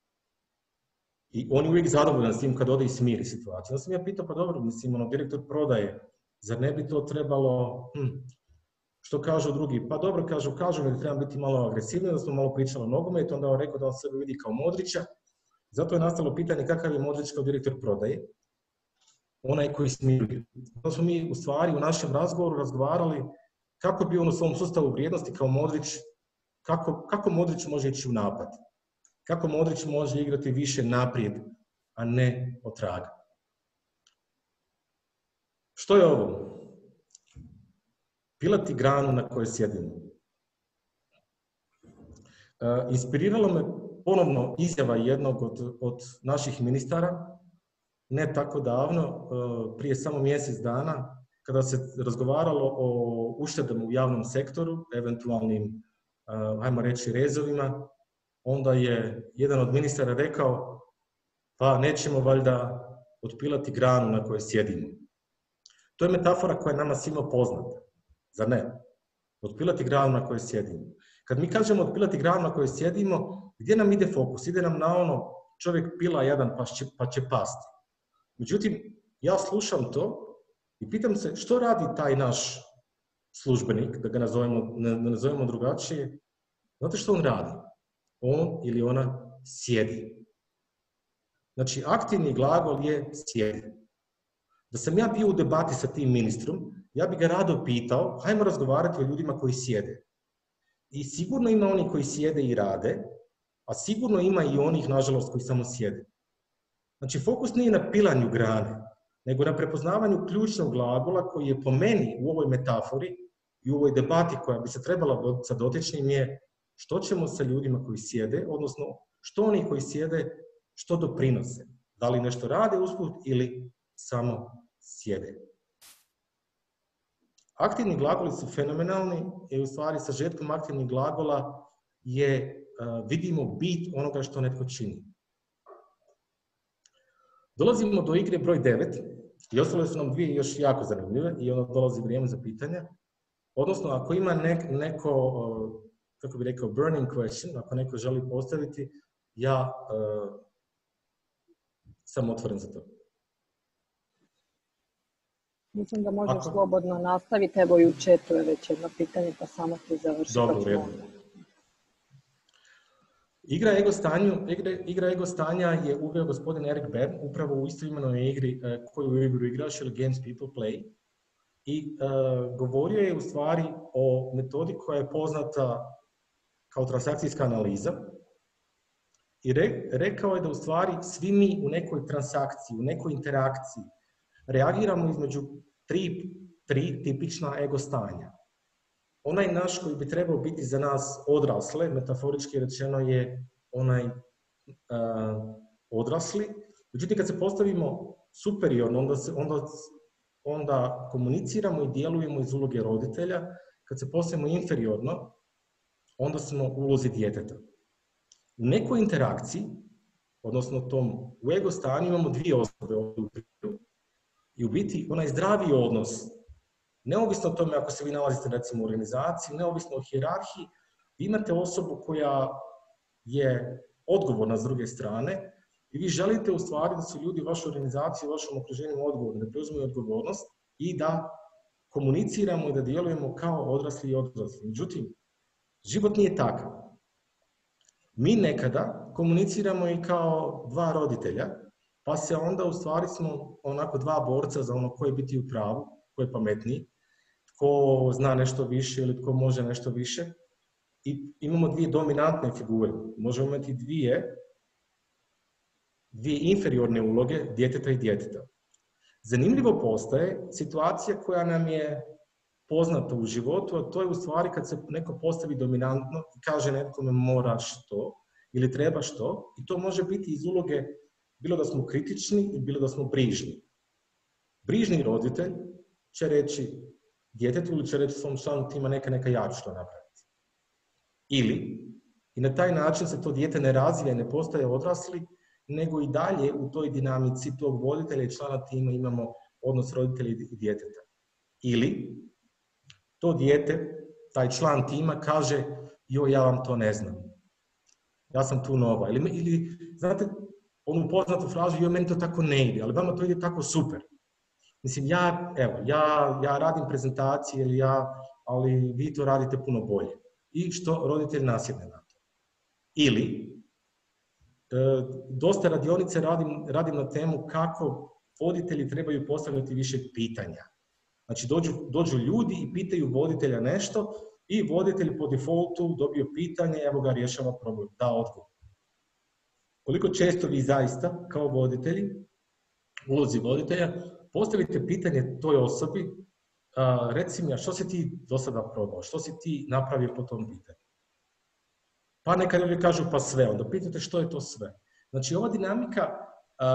S2: I on je uvijek zadovoljan s tim kad ode i smiri situaciju. Onda sam ja pitao, pa dobro, mislim, ono, direktor prodaje, zar ne bi to trebalo, hm, što kažu drugi? Pa dobro, kažu, kažu da trebam biti malo agresivniji, da smo malo pričali o nogometu, onda on rekao da on sebe vidi kao Modrića. Zato je nastalo pitanje kakav je Modrić kao direktor prodaje onaj koji smiruje. To smo mi u stvari u našem razgovoru razgovarali kako bi on u svom sustavu vrijednosti kao Modrić, kako, kako Modrić može ići u napad. Kako Modrić može igrati više naprijed, a ne od traga. Što je ovo? pilati granu na kojoj sjedimo. E, inspiriralo me ponovno izjava jednog od, od naših ministara, ne tako davno, e, prije samo mjesec dana, kada se razgovaralo o uštedama u javnom sektoru, eventualnim, ajmo reći, rezovima, onda je jedan od ministara rekao, pa nećemo valjda otpilati granu na kojoj sjedimo. To je metafora koja je nama svima poznata, zar ne? Otpilati granu na kojoj sjedimo. Kad mi kažemo otpilati granu na kojoj sjedimo, gdje nam ide fokus? Ide nam na ono čovjek pila jedan pa će, pa će pasti. Međutim, ja slušam to i pitam se što radi taj naš službenik, da ga nazovemo, ne, nazovemo drugačije. Znate što on radi? On ili ona sjedi. Znači, aktivni glagol je sjedi. Da sam ja bio u debati sa tim ministrom, ja bih ga rado pitao, hajmo razgovarati o ljudima koji sjede. I sigurno ima oni koji sjede i rade, a sigurno ima i onih, nažalost, koji samo sjede. Znači, fokus nije na pilanju grane, nego na prepoznavanju ključnog glagola koji je po meni u ovoj metafori i u ovoj debati koja bi se trebala sa dotičnim je što ćemo sa ljudima koji sjede, odnosno što oni koji sjede, što doprinose. Da li nešto rade usput ili samo sjede. Aktivni glagoli su fenomenalni i u stvari sa žetkom aktivnih glagola je vidimo bit onoga što netko čini. Dolazimo do igre broj 9 i ostale su nam dvije još jako zanimljive i onda dolazi vrijeme za pitanja. Odnosno, ako ima neko, kako bi rekao, burning question, ako neko želi postaviti, ja sam otvoren za to.
S1: Mislim da možeš slobodno nastaviti, evo i u četu je već jedno pitanje, pa samo ti završi.
S2: Dobro, Igra ego, stanju, igra, ego stanja je uveo gospodin Eric Bern upravo u istoimenoj igri uh, koju igru igraš ili Games People Play. I uh, govorio je u stvari o metodi koja je poznata kao transakcijska analiza. I rekao je da u stvari svi mi u nekoj transakciji, u nekoj interakciji reagiramo između tri, tri tipična ego stanja onaj naš koji bi trebao biti za nas odrasle, metaforički rečeno je onaj uh, odrasli. Međutim, kad se postavimo superiorno, onda, se, onda, onda komuniciramo i djelujemo iz uloge roditelja. Kad se postavimo inferiorno, onda smo u ulozi djeteta. U nekoj interakciji, odnosno tom u ego stanju imamo dvije osobe i u biti onaj zdravi odnos Neovisno o tome ako se vi nalazite recimo u organizaciji, neovisno o hijerarhiji, vi imate osobu koja je odgovorna s druge strane i vi želite u stvari da su ljudi u vašoj organizaciji, u vašem okruženju odgovorni, da preuzimaju odgovornost i da komuniciramo i da djelujemo kao odrasli i odrasli. Međutim, život nije takav. Mi nekada komuniciramo i kao dva roditelja, pa se onda u stvari smo onako dva borca za ono koje biti u pravu, ko je pametniji, tko zna nešto više ili tko može nešto više. I imamo dvije dominantne figure. Možemo imati dvije, dvije inferiorne uloge djeteta i djeteta. Zanimljivo postaje situacija koja nam je poznata u životu, a to je u stvari kad se neko postavi dominantno i kaže nekome mora što ili treba što, i to može biti iz uloge bilo da smo kritični ili bilo da smo brižni. Brižni roditelj će reći djetetu ili će reći svom članu tima neka, neka ja ću to napraviti. Ili, i na taj način se to dijete ne razvija i ne postaje odrasli, nego i dalje u toj dinamici tog voditelja i člana tima imamo odnos roditelja i djeteta. Ili, to dijete, taj član tima kaže, joj, ja vam to ne znam. Ja sam tu nova. Ili, ili znate, onu poznatu frazu, joj, meni to tako ne ide, ali vama to ide tako super. Mislim, ja, evo, ja, ja radim prezentacije ili ja, ali vi to radite puno bolje. I što roditelj nasjedne na to. Ili, e, dosta radionice radim, radim na temu kako voditelji trebaju postavljati više pitanja. Znači, dođu, dođu ljudi i pitaju voditelja nešto i voditelj po defaultu dobio pitanje, evo ga rješava problem, da odgovor. Koliko često vi zaista, kao voditelji, ulozi voditelja, postavite pitanje toj osobi reci mi, a što si ti do sada probao, što si ti napravio po tom pitanju? Pa neka ljudi kažu pa sve, onda pitate što je to sve. Znači ova dinamika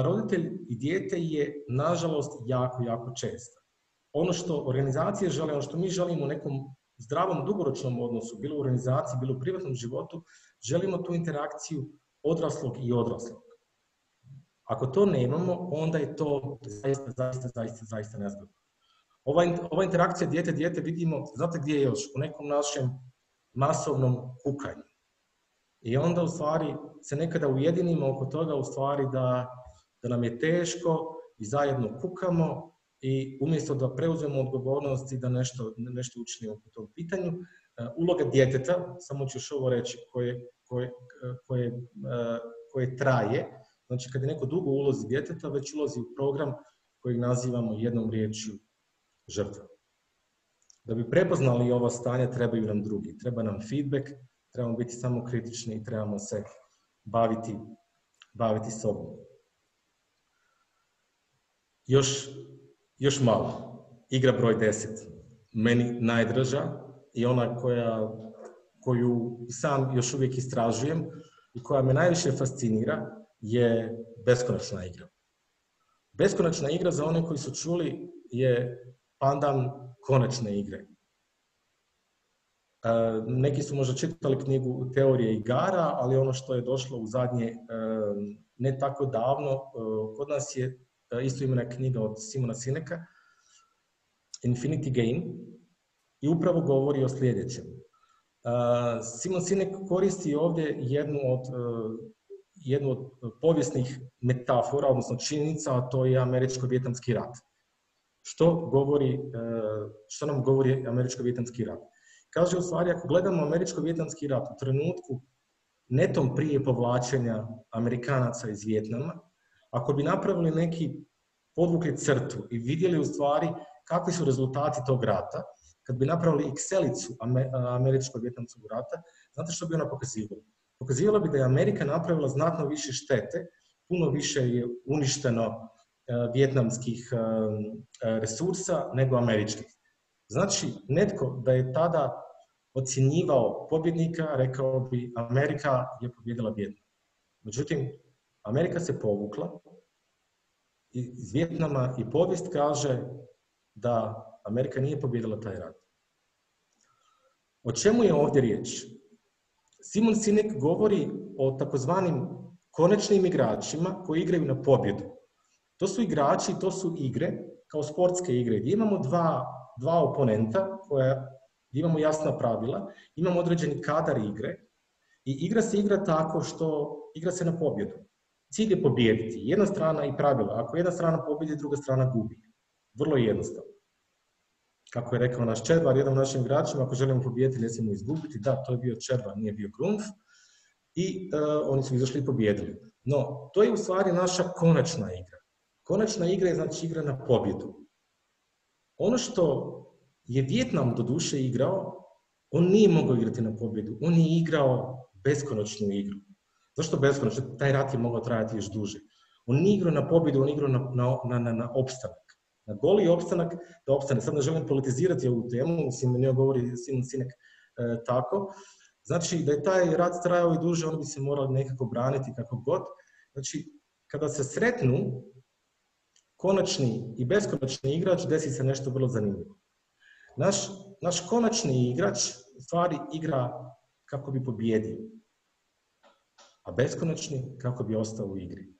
S2: roditelj i dijete je nažalost jako, jako česta. Ono što organizacije žele, ono što mi želimo u nekom zdravom dugoročnom odnosu, bilo u organizaciji, bilo u privatnom životu, želimo tu interakciju odraslog i odraslog. Ako to nemamo, onda je to zaista, zaista, zaista, zaista nezgodno. Ova, ova interakcija dijete-dijete vidimo, znate gdje je još? U nekom našem masovnom kukanju. I onda u stvari se nekada ujedinimo oko toga u stvari da, da nam je teško i zajedno kukamo i umjesto da preuzmemo odgovornost i da nešto, nešto učinimo po tom pitanju, e, uloga djeteta, samo ću još ovo reći, koje, koje, koje, e, koje traje, znači kad je neko dugo ulozi djeteta, već ulazi u program koji nazivamo jednom riječju žrtva. Da bi prepoznali ova stanja trebaju nam drugi, treba nam feedback, trebamo biti samo kritični i trebamo se baviti, baviti sobom. Još, još malo. Igra broj 10. Meni najdraža i ona koja, koju sam još uvijek istražujem i koja me najviše fascinira je beskonačna igra. Beskonačna igra za one koji su čuli je pandan konačne igre. E, neki su možda čitali knjigu Teorije igara, ali ono što je došlo u zadnje, e, ne tako davno, e, kod nas je isto imena knjiga od Simona Sineka, Infinity Game, i upravo govori o sljedećem. Simon Sinek koristi ovdje jednu od, jednu od povijesnih metafora, odnosno činjenica, a to je američko-vjetnamski rat. Što, govori, što nam govori američko-vjetnamski rat? Kaže u stvari, ako gledamo američko-vjetnamski rat u trenutku netom prije povlačenja Amerikanaca iz Vjetnama, ako bi napravili neki podvukli crtu i vidjeli u stvari kakvi su rezultati tog rata, kad bi napravili Excelicu američko-vjetnamskog rata, znate što bi ona pokazivala? Pokazivala bi da je Amerika napravila znatno više štete, puno više je uništeno e, vjetnamskih e, resursa nego američkih. Znači, netko da je tada ocjenjivao pobjednika, rekao bi Amerika je pobjedila Vjetnam. Međutim, Amerika se povukla iz Vjetnama i povijest kaže da Amerika nije pobjedila taj rat. O čemu je ovdje riječ? Simon Sinek govori o takozvanim konačnim igračima koji igraju na pobjedu. To su igrači, to su igre, kao sportske igre, gdje imamo dva, dva oponenta koja imamo jasna pravila, imamo određeni kadar igre i igra se igra tako što igra se na pobjedu. Cilj je pobijediti. Jedna strana i pravila. Ako jedna strana pobjedi, druga strana gubi. Vrlo jednostavno. Kako je rekao naš Červar, jedan našim igračima, ako želimo pobijediti, ne smijemo izgubiti. Da, to je bio Červar, nije bio Grunf. I e, oni su izašli i pobijedili. No, to je u stvari naša konačna igra. Konačna igra je znači igra na pobjedu. Ono što je Vjetnam do duše igrao, on nije mogao igrati na pobjedu, on je igrao beskonačnu igru. Zašto beskonačno? Taj rat je mogao trajati još duže. On nije igrao na pobjedu, on igrao na, na, na, na opstanak. Na goli opstanak da opstane. Sad ne želim politizirati ovu temu, mislim, ne govori Simon Sinek e, tako. Znači, da je taj rat trajao i duže, on bi se morali nekako braniti kako god. Znači, kada se sretnu konačni i beskonačni igrač, desi se nešto vrlo zanimljivo. Naš, naš konačni igrač stvari igra kako bi pobjedio, a beskonačni kako bi ostao u igri.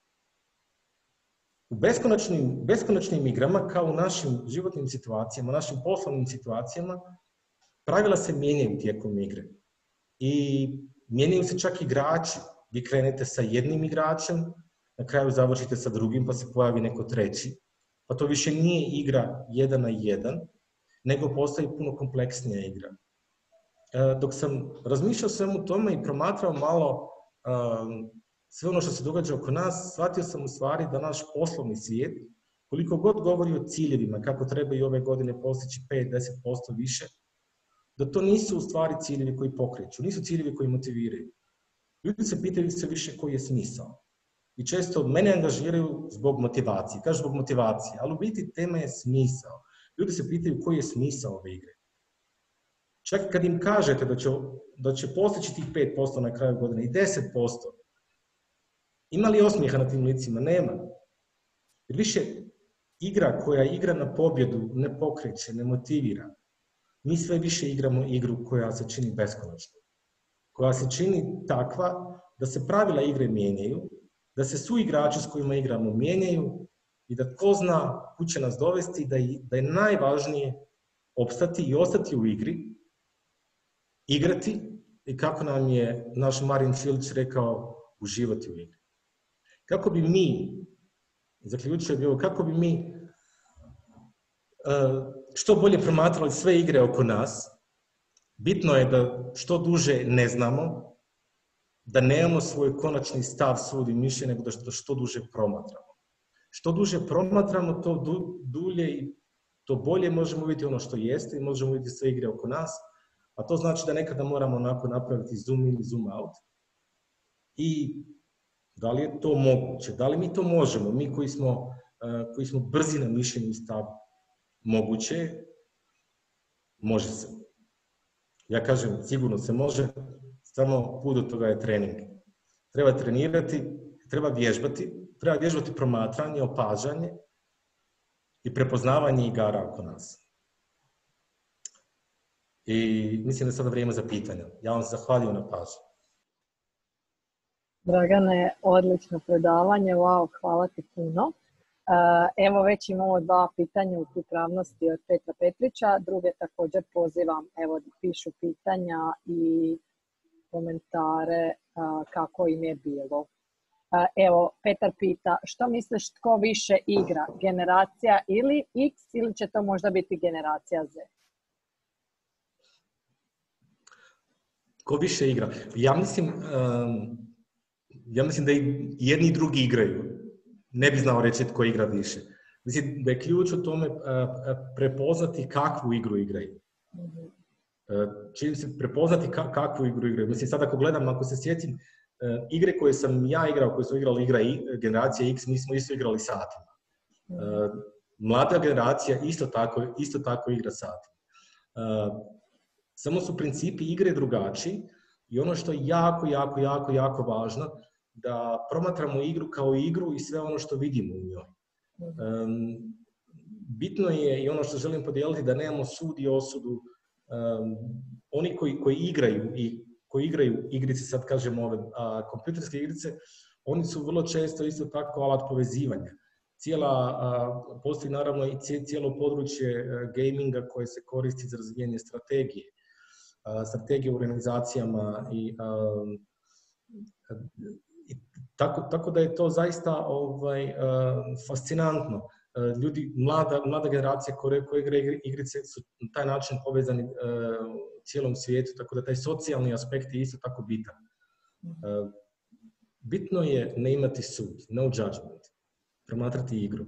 S2: U beskonačnim, beskonačnim igrama, kao u našim životnim situacijama, našim poslovnim situacijama, pravila se mijenjaju tijekom igre. I mijenjaju se čak igrači. Vi krenete sa jednim igračem, na kraju završite sa drugim, pa se pojavi neko treći. Pa to više nije igra jedan na jedan, nego postoji puno kompleksnija igra. E, dok sam razmišljao svemu tome i promatrao malo sve ono što se događa oko nas, shvatio sam u stvari da naš poslovni svijet, koliko god govori o ciljevima, kako treba i ove godine postići 5-10% više, da to nisu u stvari ciljevi koji pokreću, nisu ciljevi koji motiviraju. Ljudi se pitaju sve više koji je smisao. I često mene angažiraju zbog motivacije. Kažu zbog motivacije, ali u biti tema je smisao. ljudi se pitaju koji je smisao ove igre. Čak kad im kažete da će, da će postići tih 5% na kraju godine i 10%, ima li osmijeha na tim licima? Nema. Jer više igra koja igra na pobjedu ne pokreće, ne motivira. Mi sve više igramo igru koja se čini beskonačnom. Koja se čini takva da se pravila igre mijenjaju, da se su igrači s kojima igramo mijenjaju i da ko zna kud će nas dovesti, da je, da je najvažnije opstati i ostati u igri, igrati i kako nam je naš Marin Filić rekao, uživati u igri. Kako bi mi, zaključio bi ovo, kako bi mi e, što bolje promatrali sve igre oko nas, bitno je da što duže ne znamo, da nemamo svoj konačni stav, sud i mišljenje, nego da što, duže promatramo. Što duže promatramo, to du, dulje i to bolje možemo vidjeti ono što jeste i možemo vidjeti sve igre oko nas, a to znači da nekada moramo onako napraviti zoom in i zoom out. I da li je to moguće? Da li mi to možemo? Mi koji smo, uh, koji smo brzi na mišljenju stav, moguće Može se. Ja kažem, sigurno se može, samo put toga je trening. Treba trenirati, treba vježbati, treba vježbati promatranje, opažanje i prepoznavanje igara oko nas. I mislim da je sada vrijeme za pitanja. Ja vam se zahvaljujem na pažnju.
S1: Dragane, odlično predavanje, wow, hvala ti puno. Evo već imamo dva pitanja u pripravnosti od Petra Petrića, druge također pozivam evo da pišu pitanja i komentare kako im je bilo. Evo, Petar pita, što misliš tko više igra, generacija ili X ili će to možda biti generacija Z?
S2: Ko više igra? Ja mislim, ja mislim da i jedni i drugi igraju. Ne bi znao reći tko igra više. Mislim da je ključ u tome prepoznati kakvu igru igraju. Mm-hmm. Čini se prepoznati kakvu igru igraju. Mislim, sad ako gledam, ako se sjetim, igre koje sam ja igrao, koje su igrali igra generacija X, mi smo isto igrali satima. Mlada generacija isto tako, isto tako igra satima. Samo su principi igre drugačiji i ono što je jako, jako, jako, jako važno, da promatramo igru kao igru i sve ono što vidimo u njoj. Bitno je i ono što želim podijeliti da nemamo sud i osudu. Um, oni koji, koji igraju i koji igraju igrice, sad kažemo ove a, kompjuterske igrice, oni su vrlo često isto tako alat povezivanja. Cijela, a, postoji naravno i cijelo područje gaminga koje se koristi za razvijenje strategije strategije u organizacijama i, tako, tako da je to zaista ovaj, fascinantno. Ljudi, mlada, mlada generacija koje, koje igra igrice su na taj način povezani u cijelom svijetu, tako da taj socijalni aspekt je isto tako bitan. Bitno je ne imati sud, no judgment, promatrati igru.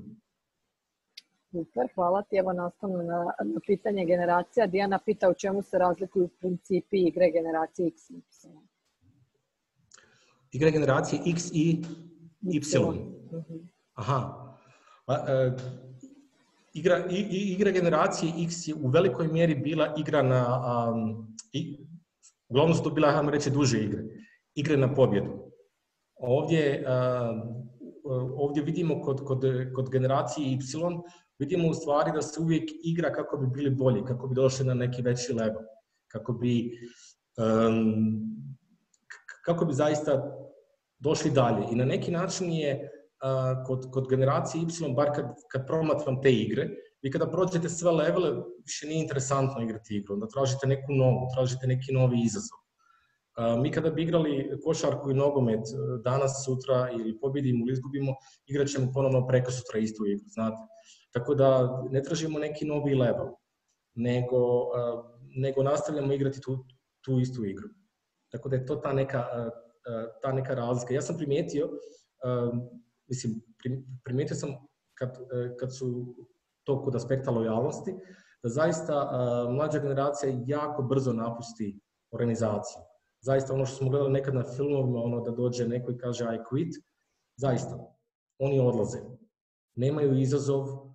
S1: Super, hvala ti. Evo nastavno na, na pitanje generacija. Dijana pita u čemu se razlikuju principi igre generacije X i Y.
S2: Igre generacije X i Y. Mhm. Aha. Pa, e, igra, i, igra generacije X je u velikoj mjeri bila igra na... Um, i, uglavnom su to bila, hajmo reći, duže igre. Igre na pobjedu. Ovdje, uh, ovdje vidimo kod, kod, kod generacije Y vidimo u stvari da se uvijek igra kako bi bili bolji, kako bi došli na neki veći level, kako bi, um, kako bi zaista došli dalje. I na neki način je uh, kod, kod generacije Y, bar kad, kad promatram te igre, vi kada prođete sve levele, više nije interesantno igrati igru, onda tražite neku novu, tražite neki novi izazov. Uh, mi kada bi igrali košarku i nogomet danas, sutra ili pobjedimo ili izgubimo, igrat ćemo ponovno preko sutra istu igru, znate. Tako da ne tražimo neki novi level, nego, nego nastavljamo igrati tu, tu istu igru. Tako da je to ta neka, ta neka razlika. Ja sam primijetio, mislim, primijetio sam kad, kad su to kod aspekta lojalnosti, da zaista mlađa generacija jako brzo napusti organizaciju. Zaista ono što smo gledali nekad na filmovima, ono da dođe neko i kaže I quit, zaista, oni odlaze. Nemaju izazov,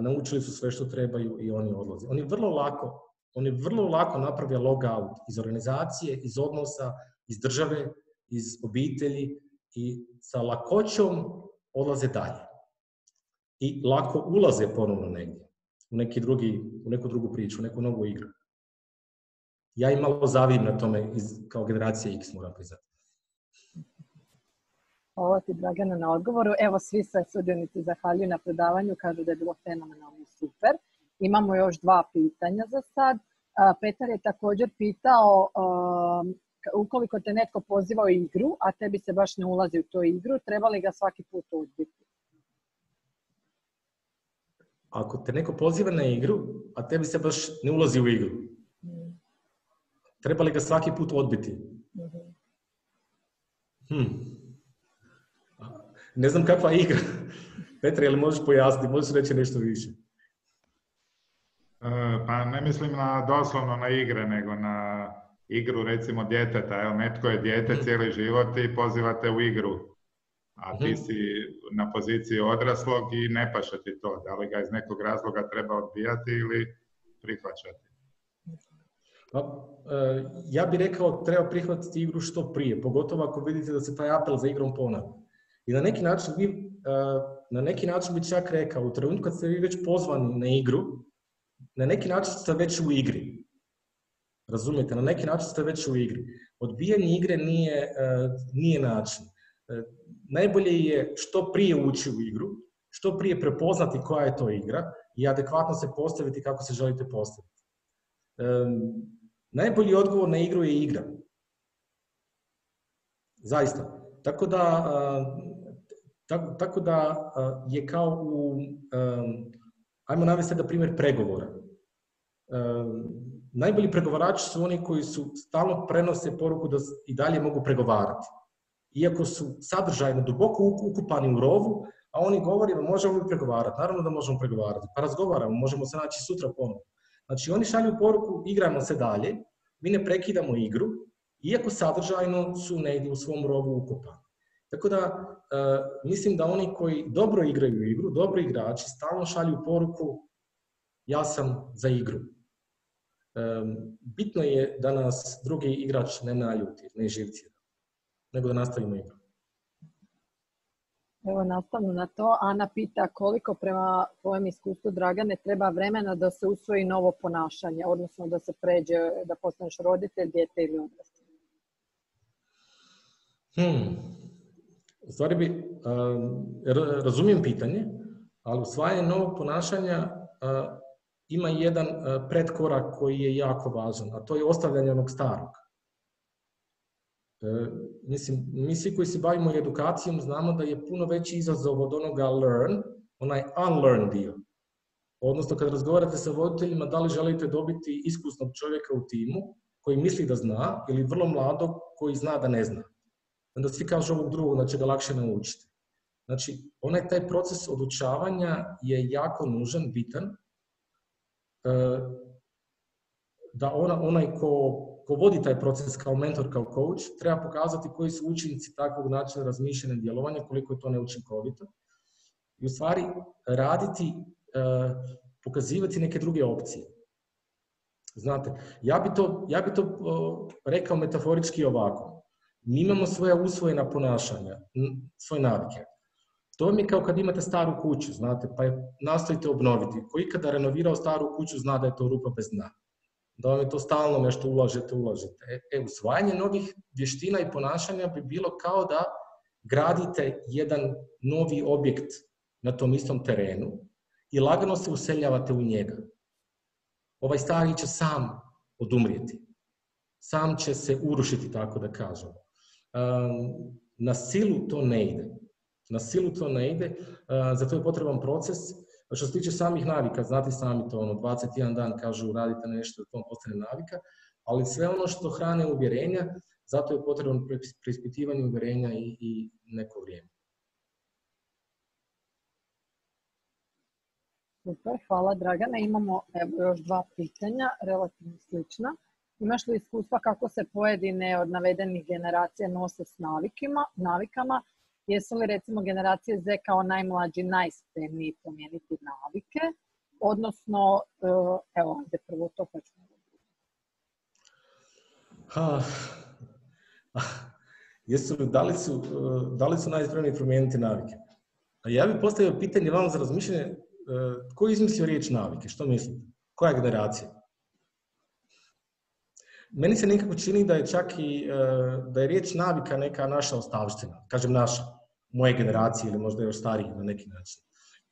S2: naučili su sve što trebaju i oni odlaze. Oni vrlo lako, oni vrlo lako naprave logout iz organizacije, iz odnosa, iz države, iz obitelji i sa lakoćom odlaze dalje. I lako ulaze ponovno negdje, u, neki drugi, u neku drugu priču, u neku novu igru. Ja im malo zavim na tome iz, kao generacija X, moram priznati.
S1: Hvala ti, Dragana, na odgovoru. Evo, svi se sudionici zahvaljuju na predavanju, kažu da je bilo fenomenalno super. Imamo još dva pitanja za sad. Petar je također pitao ukoliko te netko poziva u igru, a tebi se baš ne ulazi u tu igru, treba li ga svaki put odbiti?
S2: Ako te neko poziva na igru, a tebi se baš ne ulazi u igru, mm. treba li ga svaki put odbiti? Mhm. Hmm. Ne znam kakva igra. Petra, li možeš pojasniti, možeš reći nešto više?
S3: E, pa ne mislim na doslovno na igre, nego na igru recimo djeteta. Evo, netko je dijete mhm. cijeli život i pozivate u igru. A ti mhm. si na poziciji odraslog i ne paše ti to. Da li ga iz nekog razloga treba odbijati ili prihvaćati?
S2: Pa, e, ja bih rekao treba prihvatiti igru što prije, pogotovo ako vidite da se taj apel za igrom ponavlja. I na neki način bi, e, na neki način bi čak rekao, u trenutku kad ste vi već pozvani na igru, na neki način ste već u igri. Razumijete, na neki način ste već u igri. Odbijanje igre nije, e, nije način. E, najbolje je što prije ući u igru, što prije prepoznati koja je to igra i adekvatno se postaviti kako se želite postaviti. Najbolji odgovor na igru je igra. Zaista. Tako da tako, da je kao u, ajmo navesti da primjer pregovora. Najbolji pregovarači su oni koji su stalno prenose poruku da i dalje mogu pregovarati. Iako su sadržajno duboko ukupani u rovu, a oni govore možemo li pregovarati. Naravno da možemo pregovarati. Pa razgovaramo, možemo se naći sutra ponovno. Znači oni šalju poruku igramo se dalje, mi ne prekidamo igru, iako sadržajno su negdje u svom rovu ukupani. Tako da, e, mislim da oni koji dobro igraju igru, dobri igrači, stalno šalju poruku ja sam za igru. E, bitno je da nas drugi igrač ne naljuti, ne živci, nego da nastavimo igru.
S1: Evo nastavno na to, Ana pita koliko prema tvojem iskustvu Dragane treba vremena da se usvoji novo ponašanje, odnosno da se pređe, da postaneš roditelj, dijete ili odrasli.
S2: Hmm. U stvari bi, razumijem pitanje, ali usvajanje novog ponašanja ima jedan predkorak koji je jako važan, a to je ostavljanje onog starog. Mislim, mi svi koji se bavimo edukacijom znamo da je puno veći izazov od onoga learn, onaj unlearn dio. Odnosno, kad razgovarate sa voditeljima, da li želite dobiti iskusnog čovjeka u timu koji misli da zna ili vrlo mladog koji zna da ne zna onda svi kažu ovog drugog da će ga lakše naučiti. Znači, onaj taj proces odučavanja je jako nužan, bitan, e, da ona, onaj ko, ko vodi taj proces kao mentor, kao coach, treba pokazati koji su učinci takvog načina razmišljanja i djelovanja, koliko je to neučinkovito. I u stvari raditi, e, pokazivati neke druge opcije. Znate, ja bi to, ja bi to rekao metaforički ovako. Mi imamo svoja usvojena ponašanja, svoje navike. To mi je kao kad imate staru kuću, znate, pa je nastojite obnoviti. Ko ikada renovirao staru kuću zna da je to rupa bez dna. Da vam je to stalno nešto ulažete, ulažete. E, e, usvajanje novih vještina i ponašanja bi bilo kao da gradite jedan novi objekt na tom istom terenu i lagano se useljavate u njega. Ovaj stari će sam odumrijeti. Sam će se urušiti, tako da kažemo. Na silu to ne ide. Na silu to ne ide, zato je potreban proces. Što se tiče samih navika, znate sami to, ono, 21 dan kažu radite nešto to postane navika, ali sve ono što hrane uvjerenja, zato je potrebno preispitivanje uvjerenja i, i neko vrijeme.
S1: Super, hvala Dragana. Imamo još dva pitanja, relativno slična. Imaš li iskustva kako se pojedine od navedenih generacija nose s navikima, navikama jesu li recimo generacije Z kao najmlađi najspremniji promijeniti navike, odnosno, e, evo, ajde prvo to pa ćemo.
S2: Jesu li, da li su, da li su najspremniji promijeniti navike? Ja bih postavio pitanje vam za razmišljanje, e, tko izmislio riječ navike, što mislite? Koja generacija? Meni se nekako čini da je čak i da je riječ navika neka naša ostavština, kažem naša, moje generacije ili možda još stariji na neki način.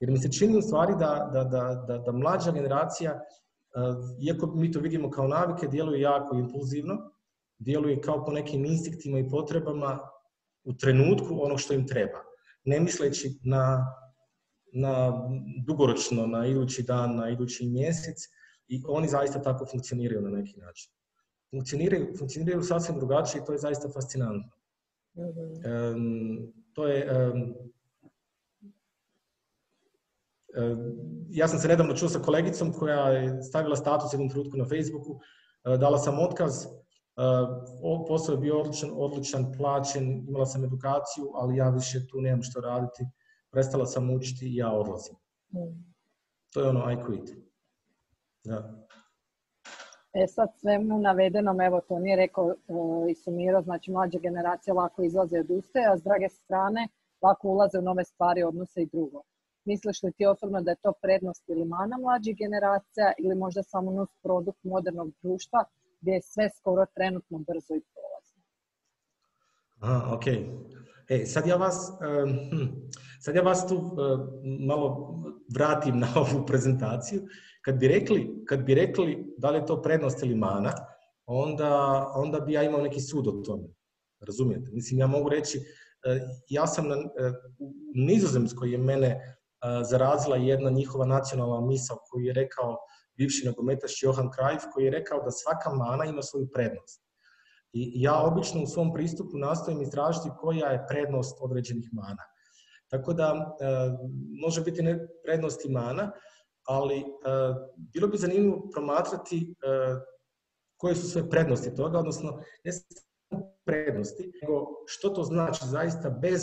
S2: Jer mi se čini u stvari da, da, da, da mlađa generacija, iako mi to vidimo kao navike, djeluje jako impulzivno, djeluje kao po nekim instinktima i potrebama u trenutku onog što im treba. Ne misleći na, na dugoročno, na idući dan, na idući mjesec i oni zaista tako funkcioniraju na neki način. Funkcioniraju, funkcioniraju sasvim drugačije i to je zaista fascinantno. Um, to je um, ja sam se nedavno čuo sa kolegicom koja je stavila status jednom trenutku na Facebooku, dala sam otkaz, posao je bio odličan, odličan, plaćen, imala sam edukaciju, ali ja više tu nemam što raditi, prestala sam učiti i ja odlazim. Mm. To je ono I quit. Da.
S1: E sad svemu navedenom, evo to nije rekao e, i sumirao, znači mlađe generacije lako izlaze od uste, a s druge strane lako ulaze u nove stvari, odnose i drugo. Misliš li ti osobno da je to prednost ili mana mlađih generacija ili možda samo nus produkt modernog društva gdje je sve skoro trenutno brzo i prolazno?
S2: Aha, ok. E, sad ja vas, hm, sad ja vas tu malo vratim na ovu prezentaciju. Kad bi rekli, kad bi rekli da li je to prednost ili mana, onda, onda bi ja imao neki sud o tome. Razumijete? Mislim, ja mogu reći, e, ja sam na, e, u Nizozemskoj je mene zarazila jedna njihova nacionalna misao koju je rekao bivši nogometaš Johan Cruyff koji je rekao da svaka mana ima svoju prednost. I ja obično u svom pristupu nastojim istražiti koja je prednost određenih mana. Tako da e, može biti ne prednost i mana, ali e, bilo bi zanimljivo promatrati e, koje su sve prednosti toga, odnosno ne samo prednosti, nego što to znači zaista bez,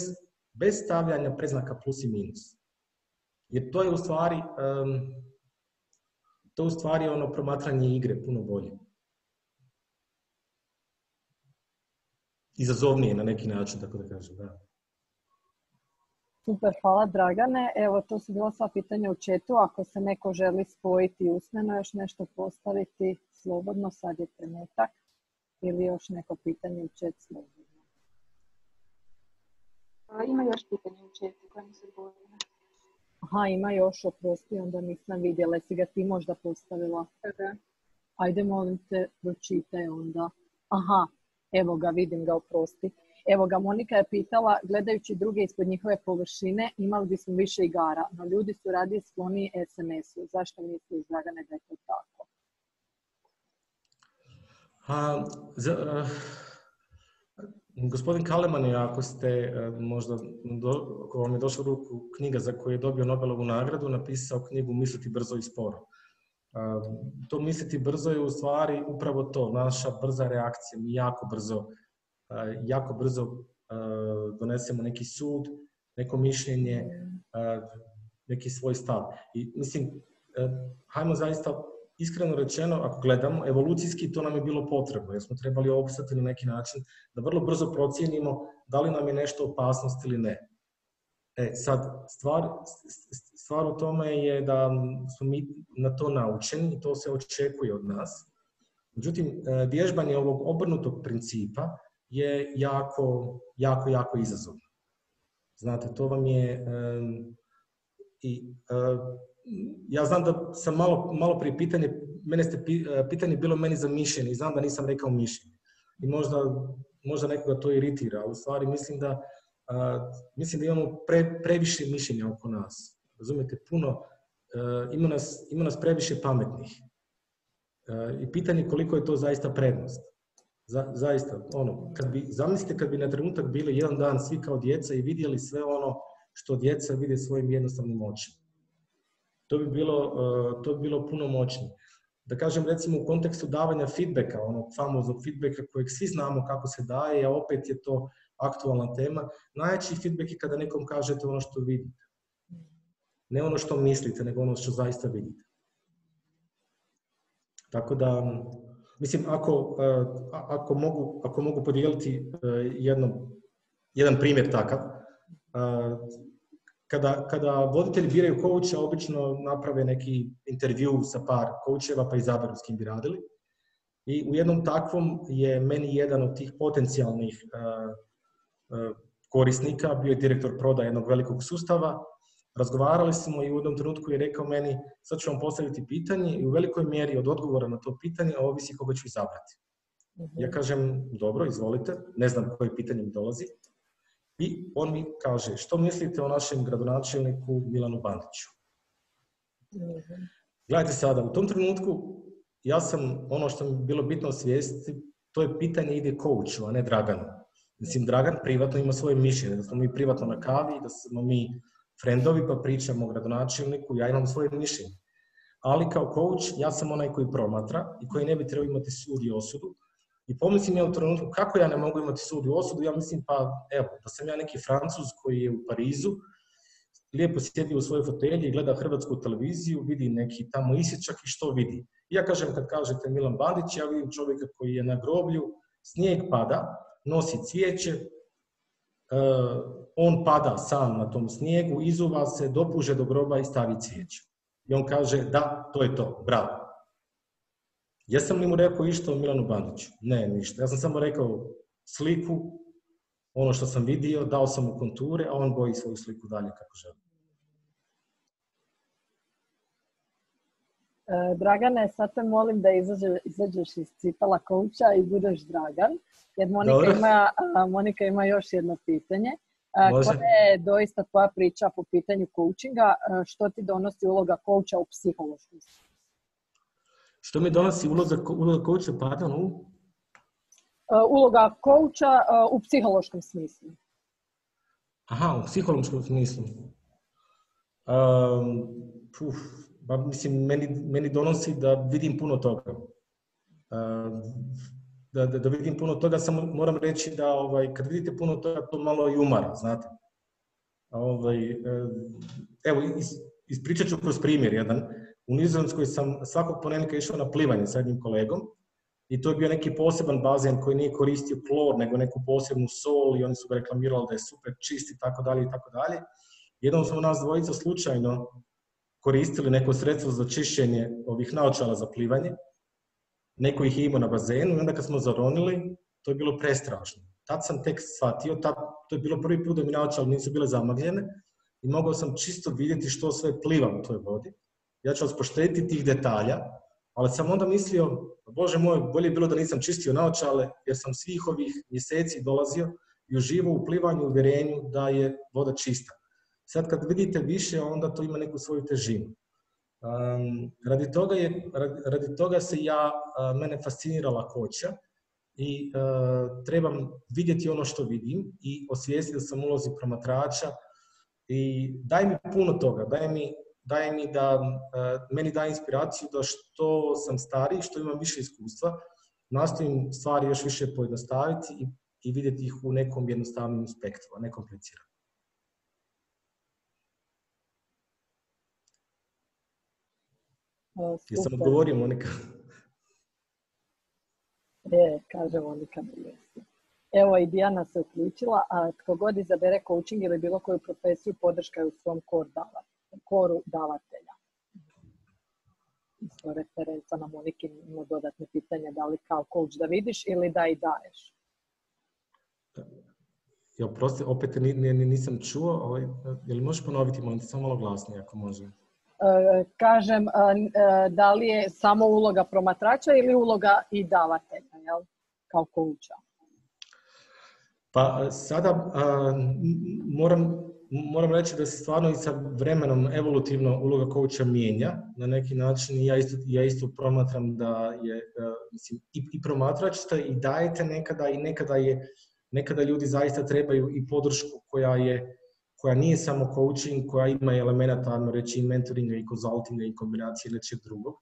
S2: bez stavljanja preznaka plus i minus. Jer to je u stvari, to u stvari ono promatranje igre puno bolje. izazovnije na neki način, tako da kažem. Da.
S1: Super, hvala Dragane. Evo, to su bila sva pitanja u četu. Ako se neko želi spojiti usmeno, još nešto postaviti slobodno, sad je trenutak. Ili još neko pitanje u čet slobodno.
S4: Ima još pitanje u četu koje mi se
S1: Aha, ima još, oprosti, onda nisam vidjela. Jesi ga ti možda postavila?
S4: Da.
S1: Ajde, molim te, pročitaj onda. Aha, Evo ga, vidim ga, oprosti. Evo ga, Monika je pitala, gledajući druge ispod njihove površine, imali bismo više igara, no ljudi su radije skloni SMS-u. Zašto misliš, Dragane, da je to tako?
S2: A, gospodin Kaleman je, ako ste e, možda, ako vam je došla ruku knjiga za koju je dobio Nobelovu nagradu, napisao knjigu Misliti brzo i sporo. To misliti brzo je u stvari upravo to, naša brza reakcija. Mi jako brzo, jako brzo donesemo neki sud, neko mišljenje, neki svoj stav. I mislim, hajmo zaista iskreno rečeno, ako gledamo, evolucijski to nam je bilo potrebno, jer smo trebali opstati na neki način da vrlo brzo procijenimo da li nam je nešto opasnost ili ne. E, sad, stvar, stvar u tome je da smo mi na to naučeni i to se očekuje od nas. Međutim, e, vježbanje ovog obrnutog principa je jako, jako, jako izazovno. Znate, to vam je... I, e, ja znam da sam malo, malo prije pitanje, mene ste e, pitanje bilo meni za mišljenje i znam da nisam rekao mišljenje. I možda, možda nekoga to iritira, ali u stvari mislim da mislim da imamo pre, previše mišljenja oko nas. Razumijete, puno, uh, ima, nas, ima nas previše pametnih. Uh, I pitanje koliko je to zaista prednost. Za, zaista, ono, kad bi, zamislite kad bi na trenutak bili jedan dan svi kao djeca i vidjeli sve ono što djeca vide svojim jednostavnim očima. To bi bilo, uh, to bi bilo puno moćnije. Da kažem recimo u kontekstu davanja feedbacka, onog famoznog feedbacka kojeg svi znamo kako se daje, a opet je to aktualna tema. Najjači feedback je kada nekom kažete ono što vidite. Ne ono što mislite, nego ono što zaista vidite. Tako da, mislim, ako, e, ako, mogu, ako mogu podijeliti e, jedno, jedan primjer takav, e, kada, kada voditelji biraju kouča, obično naprave neki intervju sa par koučeva pa izaberu s kim bi radili. I u jednom takvom je meni jedan od tih potencijalnih korisnika, bio je direktor prodaje jednog velikog sustava, Razgovarali smo i u jednom trenutku je rekao meni, sad ću vam postaviti pitanje i u velikoj mjeri od odgovora na to pitanje ovisi koga ću izabrati. Ja mhm. kažem, dobro, izvolite, ne znam koje pitanje mi dolazi. I on mi kaže, što mislite o našem gradonačelniku Milanu Bandiću? Mhm. Gledajte sada, u tom trenutku ja sam, ono što mi je bilo bitno osvijestiti, to je pitanje ide coachu, a ne Draganu. Mislim, Dragan privatno ima svoje mišljenje, da smo mi privatno na kavi, da smo mi frendovi pa pričamo o gradonačelniku, ja imam svoje mišljenje. Ali kao coach ja sam onaj koji promatra i koji ne bi trebao imati sud i osudu. I pomislim ja u trenutku kako ja ne mogu imati sud i osudu, ja mislim pa evo, da sam ja neki francuz koji je u Parizu, lijepo sjedi u svojoj fotelji i gleda hrvatsku televiziju, vidi neki tamo isječak i što vidi. Ja kažem kad kažete Milan Bandić, ja vidim čovjeka koji je na groblju, snijeg pada, nosi cvijeće, uh, on pada sam na tom snijegu, izuva se, dopuže do groba i stavi cvijeće. I on kaže, da, to je to, bravo. Jesam li mu rekao išto o Milanu Bandiću? Ne, ništa. Ja sam samo rekao sliku, ono što sam vidio, dao sam mu konture, a on boji svoju sliku dalje kako želi.
S1: E, Dragane, sad te molim da izađeš iz cipala kouča i budeš Dragan, jer Monika ima, Monika ima još jedno pitanje. Koja je doista tvoja priča po pitanju coachinga? Što ti donosi uloga coacha u psihološkom
S2: Što mi donosi uloga, uloga coacha, pardon, u?
S1: Uloga coacha u psihološkom smislu.
S2: Aha, u psihološkom smislu. Um, puf, ba, mislim, meni, meni donosi da vidim puno toga. Uh, da, da, da vidim puno toga, samo moram reći da ovaj, kad vidite puno toga, to malo i umara, znate. Ovaj, e, evo, is, ispričat ću kroz primjer jedan. U Nizozemskoj sam svakog ponedjeljka išao na plivanje s jednim kolegom i to je bio neki poseban bazen koji nije koristio klor, nego neku posebnu sol i oni su ga reklamirali da je super čist i tako dalje i tako dalje. Jednom smo nas dvojica slučajno koristili neko sredstvo za čišćenje ovih naočala za plivanje neko ih je imao na bazenu i onda kad smo zaronili, to je bilo prestrašno. Tad sam tek shvatio, tad, to je bilo prvi put da mi naočale nisu bile zamagljene i mogao sam čisto vidjeti što sve pliva u toj vodi. Ja ću vas poštediti tih detalja, ali sam onda mislio, bože moj, bolje je bilo da nisam čistio naočale, jer sam svih ovih mjeseci dolazio i uživao u plivanju uvjerenju da je voda čista. Sad kad vidite više, onda to ima neku svoju težinu. Um, radi, toga je, radi, toga se ja, mene fascinirala koća i trebam vidjeti ono što vidim i osvijestiti sam ulozi promatrača i daj mi puno toga, daj mi, daj mi da, meni daje inspiraciju da što sam stariji, što imam više iskustva, nastojim stvari još više pojednostaviti i, i vidjeti ih u nekom jednostavnom spektru, a ne komplicirano. Jesam odgovorio, Monika?
S1: Je, kaže Monika da jesi. Evo i Dijana se uključila, a tko god izabere coaching ili bilo koju profesiju, podrška je u svom koru davatelja. Isto referenca na Moniki ima dodatne pitanje da li kao coach da vidiš ili da i daješ.
S2: Ja, prosti, opet nisam čuo, ovaj, je li možeš ponoviti, molim samo malo glasnije ako može?
S1: Kažem, da li je samo uloga promatrača ili uloga i davatelja, jel? kao kouča?
S2: Pa sada moram, moram reći da se stvarno i sa vremenom evolutivno uloga kouča mijenja na neki način ja isto, ja isto promatram da je mislim, i, i promatrač ste i dajete nekada i nekada je nekada ljudi zaista trebaju i podršku koja je koja nije samo coaching, koja ima elemenata, ajmo reći, i mentoringa i konzultinga i kombinacije nečeg drugog.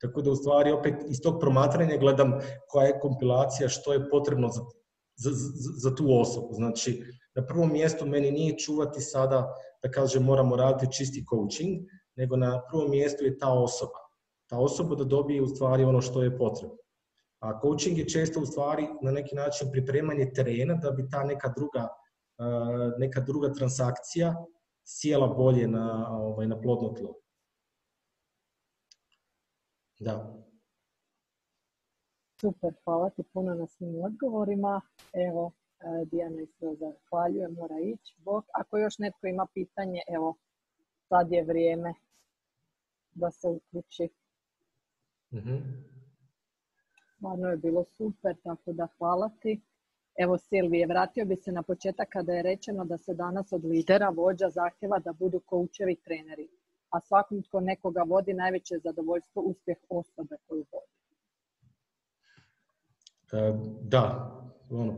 S2: Tako da u stvari opet iz tog promatranja gledam koja je kompilacija, što je potrebno za, za, za tu osobu. Znači, na prvom mjestu meni nije čuvati sada da kažem moramo raditi čisti coaching, nego na prvom mjestu je ta osoba. Ta osoba da dobije u stvari ono što je potrebno. A coaching je često u stvari na neki način pripremanje terena da bi ta neka druga, neka druga transakcija sjela bolje na, ovaj, na plodno tlo. Da.
S1: Super, hvala ti puno na svim odgovorima. Evo, e, Dijana isto zahvaljuje, mora ići. Bog, ako još netko ima pitanje, evo, sad je vrijeme da se uključi. mm Stvarno je bilo super, tako da hvala ti. Evo Silvije, vratio bi se na početak kada je rečeno da se danas od lidera vođa zahtjeva da budu koučevi treneri, a svakom tko nekoga vodi najveće zadovoljstvo uspjeh osobe koju vodi.
S2: E, da, ono,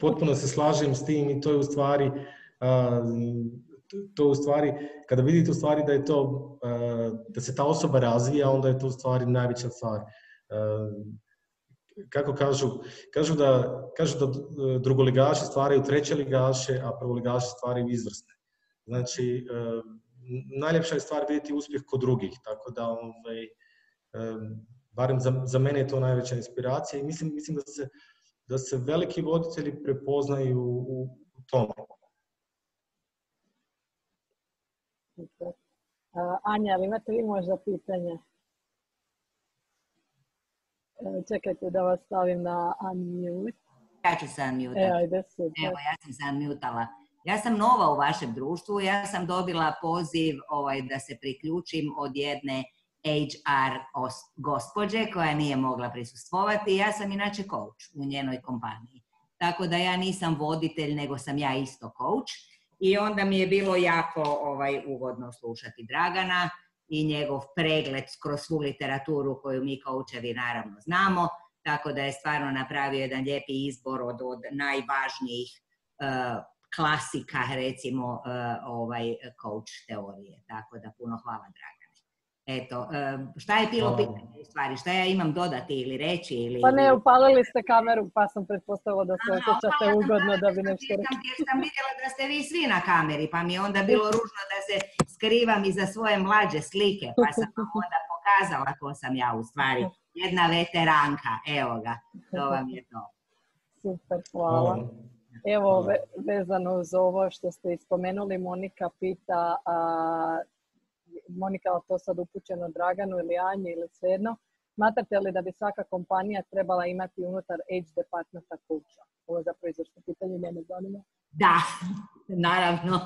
S2: potpuno se slažem s tim i to je u stvari to u stvari, kada vidite u stvari da je to, da se ta osoba razvija, onda je to u stvari najveća stvar. Kako kažu, kažu da, kažu da drugoligaši stvaraju treće ligaše, a prvoligaši stvaraju izvrsne. Znači, najljepša je stvar vidjeti uspjeh kod drugih, tako da ovaj, barem za, za mene je to najveća inspiracija i mislim, mislim da, se, da se veliki voditelji prepoznaju u, u tome.
S1: Anja, imate vi možda pitanje? Čekajte da vas stavim na unmute.
S5: Ja ću se unmute.
S1: Evo,
S5: Evo, ja sam se unmutala. Ja sam nova u vašem društvu, ja sam dobila poziv ovaj, da se priključim od jedne HR gospođe koja nije mogla prisustvovati. Ja sam inače coach u njenoj kompaniji. Tako da ja nisam voditelj, nego sam ja isto coach. I onda mi je bilo jako ovaj, ugodno slušati Dragana i njegov pregled kroz svu literaturu koju mi coachevi naravno znamo. Tako da je stvarno napravio jedan lijepi izbor od, od najvažnijih uh, klasika, recimo, uh, ovaj coach teorije. Tako da puno hvala Draga. Eto, šta je bilo pitanje u stvari? Šta ja imam dodati ili reći? Ili...
S1: Pa ne, upalili ste kameru pa sam pretpostavila da se osjećate ugodno da bi nešto rekli.
S5: Jer sam vidjela da ste vi svi na kameri pa mi je onda bilo ružno da se skrivam iza svoje mlađe slike pa sam onda pokazala ko sam ja u stvari. Jedna veteranka, evo ga, to vam je to.
S1: Super, hvala. Evo, vezano uz ovo što ste ispomenuli, Monika pita Monika, to sad upućeno Draganu ili Anji ili svejedno, smatrate li da bi svaka kompanija trebala imati unutar age departmenta coacha? Ovo je zapravo izvršno pitanje, mene zanima.
S5: Da, naravno.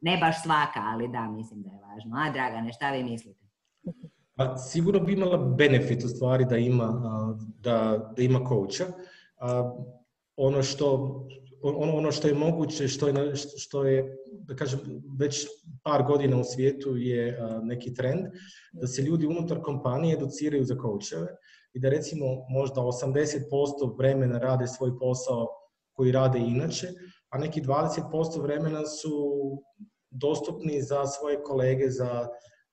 S5: Ne baš svaka, ali da, mislim da je važno. A Dragane, šta vi mislite?
S2: Pa, sigurno bi imala benefit u stvari da ima, da, da ima coacha. Ono što ono, ono što je moguće, što je, što je da kažem, već par godina u svijetu je neki trend, da se ljudi unutar kompanije educiraju za coacheve i da recimo možda 80% vremena rade svoj posao koji rade inače, a neki 20% vremena su dostupni za svoje kolege za,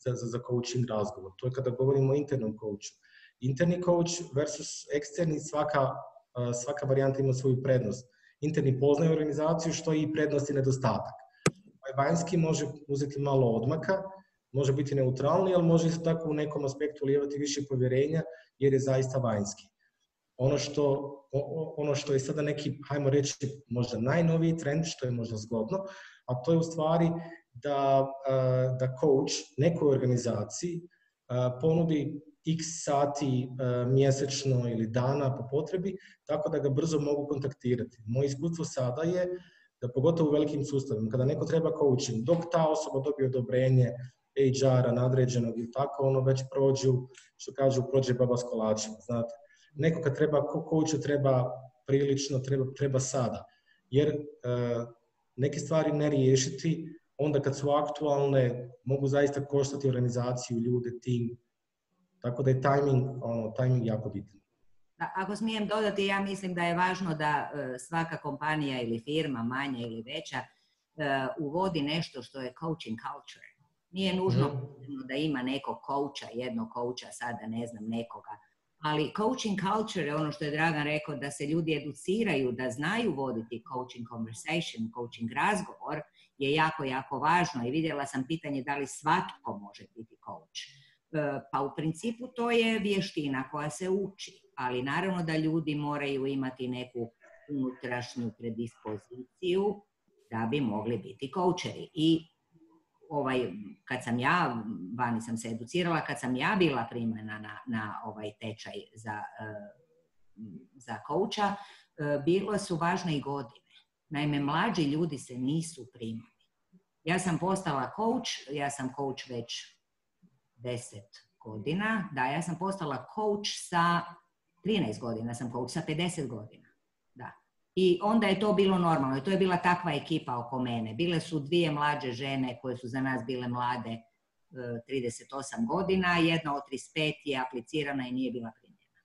S2: za, za coaching razgovor. To je kada govorimo o internom coachu. Interni coach versus eksterni, svaka, svaka varijanta ima svoju prednost interni poznaje organizaciju, što i prednost i nedostatak. Ovaj vanjski može uzeti malo odmaka, može biti neutralni, ali može isto tako u nekom aspektu lijevati više povjerenja, jer je zaista vanjski. Ono što, ono što je sada neki, hajmo reći, možda najnoviji trend, što je možda zgodno, a to je u stvari da, da coach nekoj organizaciji ponudi x sati e, mjesečno ili dana po potrebi, tako da ga brzo mogu kontaktirati. Moje iskustvo sada je da pogotovo u velikim sustavima, kada neko treba coaching, dok ta osoba dobije odobrenje HR-a nadređenog ili tako, ono već prođu, što kažu, prođe baba s kolačima, znate. Neko kad treba coachu treba prilično, treba, treba sada. Jer e, neke stvari ne riješiti, onda kad su aktualne, mogu zaista koštati organizaciju, ljude, tim, tako da je timing, ono, timing jako bitan.
S5: Ako smijem dodati, ja mislim da je važno da e, svaka kompanija ili firma, manja ili veća, e, uvodi nešto što je coaching culture. Nije nužno mhm. da ima nekog coacha, jednog coacha, sada ne znam nekoga, Ali coaching culture je ono što je Dragan rekao, da se ljudi educiraju, da znaju voditi coaching conversation, coaching razgovor, je jako, jako važno. I vidjela sam pitanje da li svatko može biti pa u principu to je vještina koja se uči, ali naravno da ljudi moraju imati neku unutrašnju predispoziciju da bi mogli biti coacheri. I ovaj, kad sam ja, vani sam se educirala, kad sam ja bila primljena na, na ovaj tečaj za, uh, za kouča, uh, bilo su važne i godine. Naime, mlađi ljudi se nisu primali. Ja sam postala coach, ja sam coach već deset godina. Da, ja sam postala coach sa 13 godina, sam coach sa 50 godina. Da. I onda je to bilo normalno. I to je bila takva ekipa oko mene. Bile su dvije mlađe žene koje su za nas bile mlade 38 e, godina. Jedna od 35 je aplicirana i nije bila primljena.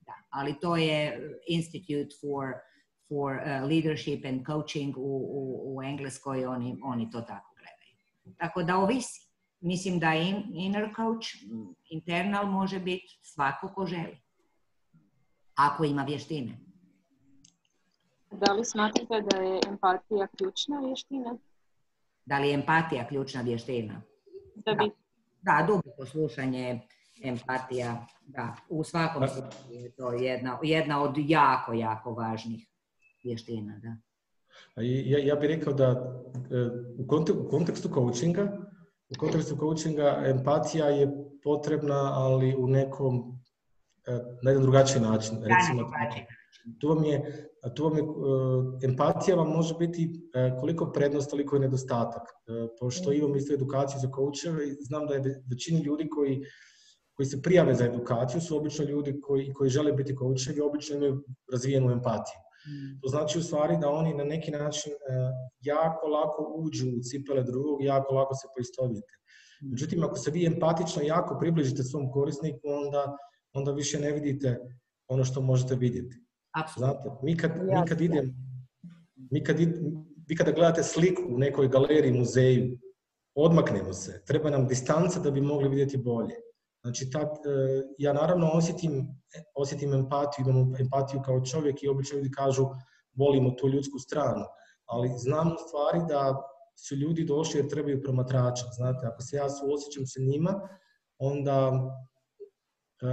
S5: Da. Ali to je Institute for, for uh, Leadership and Coaching u, u, u Engleskoj. Oni, oni to tako gledaju. Tako da ovisi. Mislim da in, inner coach, internal može biti svako ko želi. Ako ima vještine.
S4: Da li smatrate da je empatija ključna vještina?
S5: Da li je empatija ključna vještina?
S4: Da, bi...
S5: da, duboko slušanje, empatija, da, u svakom slučaju je to jedna, jedna od jako, jako važnih vještina, da.
S2: Ja, ja bih rekao da e, u kontekstu coachinga, u kontekstu coachinga empatija je potrebna, ali u nekom, e, na jedan drugačiji način. Recimo, tu vam je, tu vam je uh, empatija vam može biti uh, koliko prednost, toliko i nedostatak. Pošto mm. imam isto edukaciju za koučeve i znam da je većini ljudi koji, koji se prijave za edukaciju su obično ljudi koji, koji žele biti koučevi, obično imaju razvijenu empatiju. Mm. To znači u stvari da oni na neki način jako lako uđu u cipele drugog, jako lako se poistovite. Mm. Međutim, ako se vi empatično jako približite svom korisniku, onda, onda više ne vidite ono što možete vidjeti. Znate, mi kad, mi kad idem, mi kad vi kada gledate sliku u nekoj galeriji, muzeju, odmaknemo se. Treba nam distanca da bi mogli vidjeti bolje. Znači, tad, e, ja naravno osjetim, osjetim empatiju, imam empatiju kao čovjek i obično ljudi kažu volimo tu ljudsku stranu, ali znam u stvari da su ljudi došli jer trebaju promatrača. Znate, ako se ja suosjećam sa njima, onda e,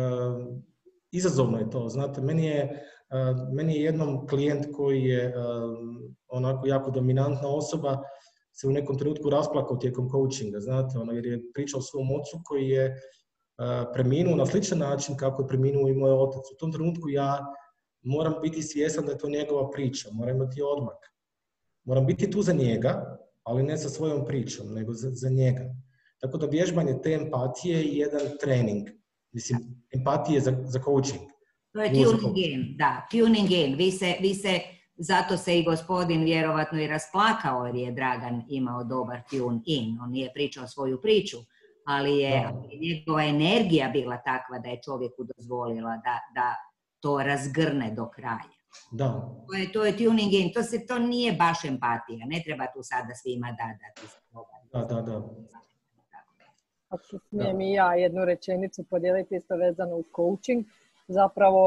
S2: izazovno je to. Znate, meni je meni je jednom klijent koji je onako jako dominantna osoba se u nekom trenutku rasplakao tijekom coachinga, znate, ono, jer je pričao svom ocu koji je preminuo na sličan način kako je preminuo i moj otac. U tom trenutku ja moram biti svjestan da je to njegova priča, moram imati odmak. Moram biti tu za njega, ali ne sa svojom pričom, nego za, za njega. Tako da vježbanje te empatije je jedan trening. Mislim, empatije za, za coaching.
S5: To je tuning in, da, tuning in. Vi se, vi se, zato se i gospodin vjerovatno i rasplakao jer je Dragan imao dobar tune in. On nije pričao svoju priču, ali je da. njegova energija bila takva da je čovjeku dozvolila da, da to razgrne do kraja.
S2: Da.
S5: To je, to je tuning in, to, se, to nije baš empatija, ne treba tu sada svima dadati.
S2: Da, da, da.
S1: Ako smijem i ja jednu rečenicu podijeliti isto vezano uz coaching, zapravo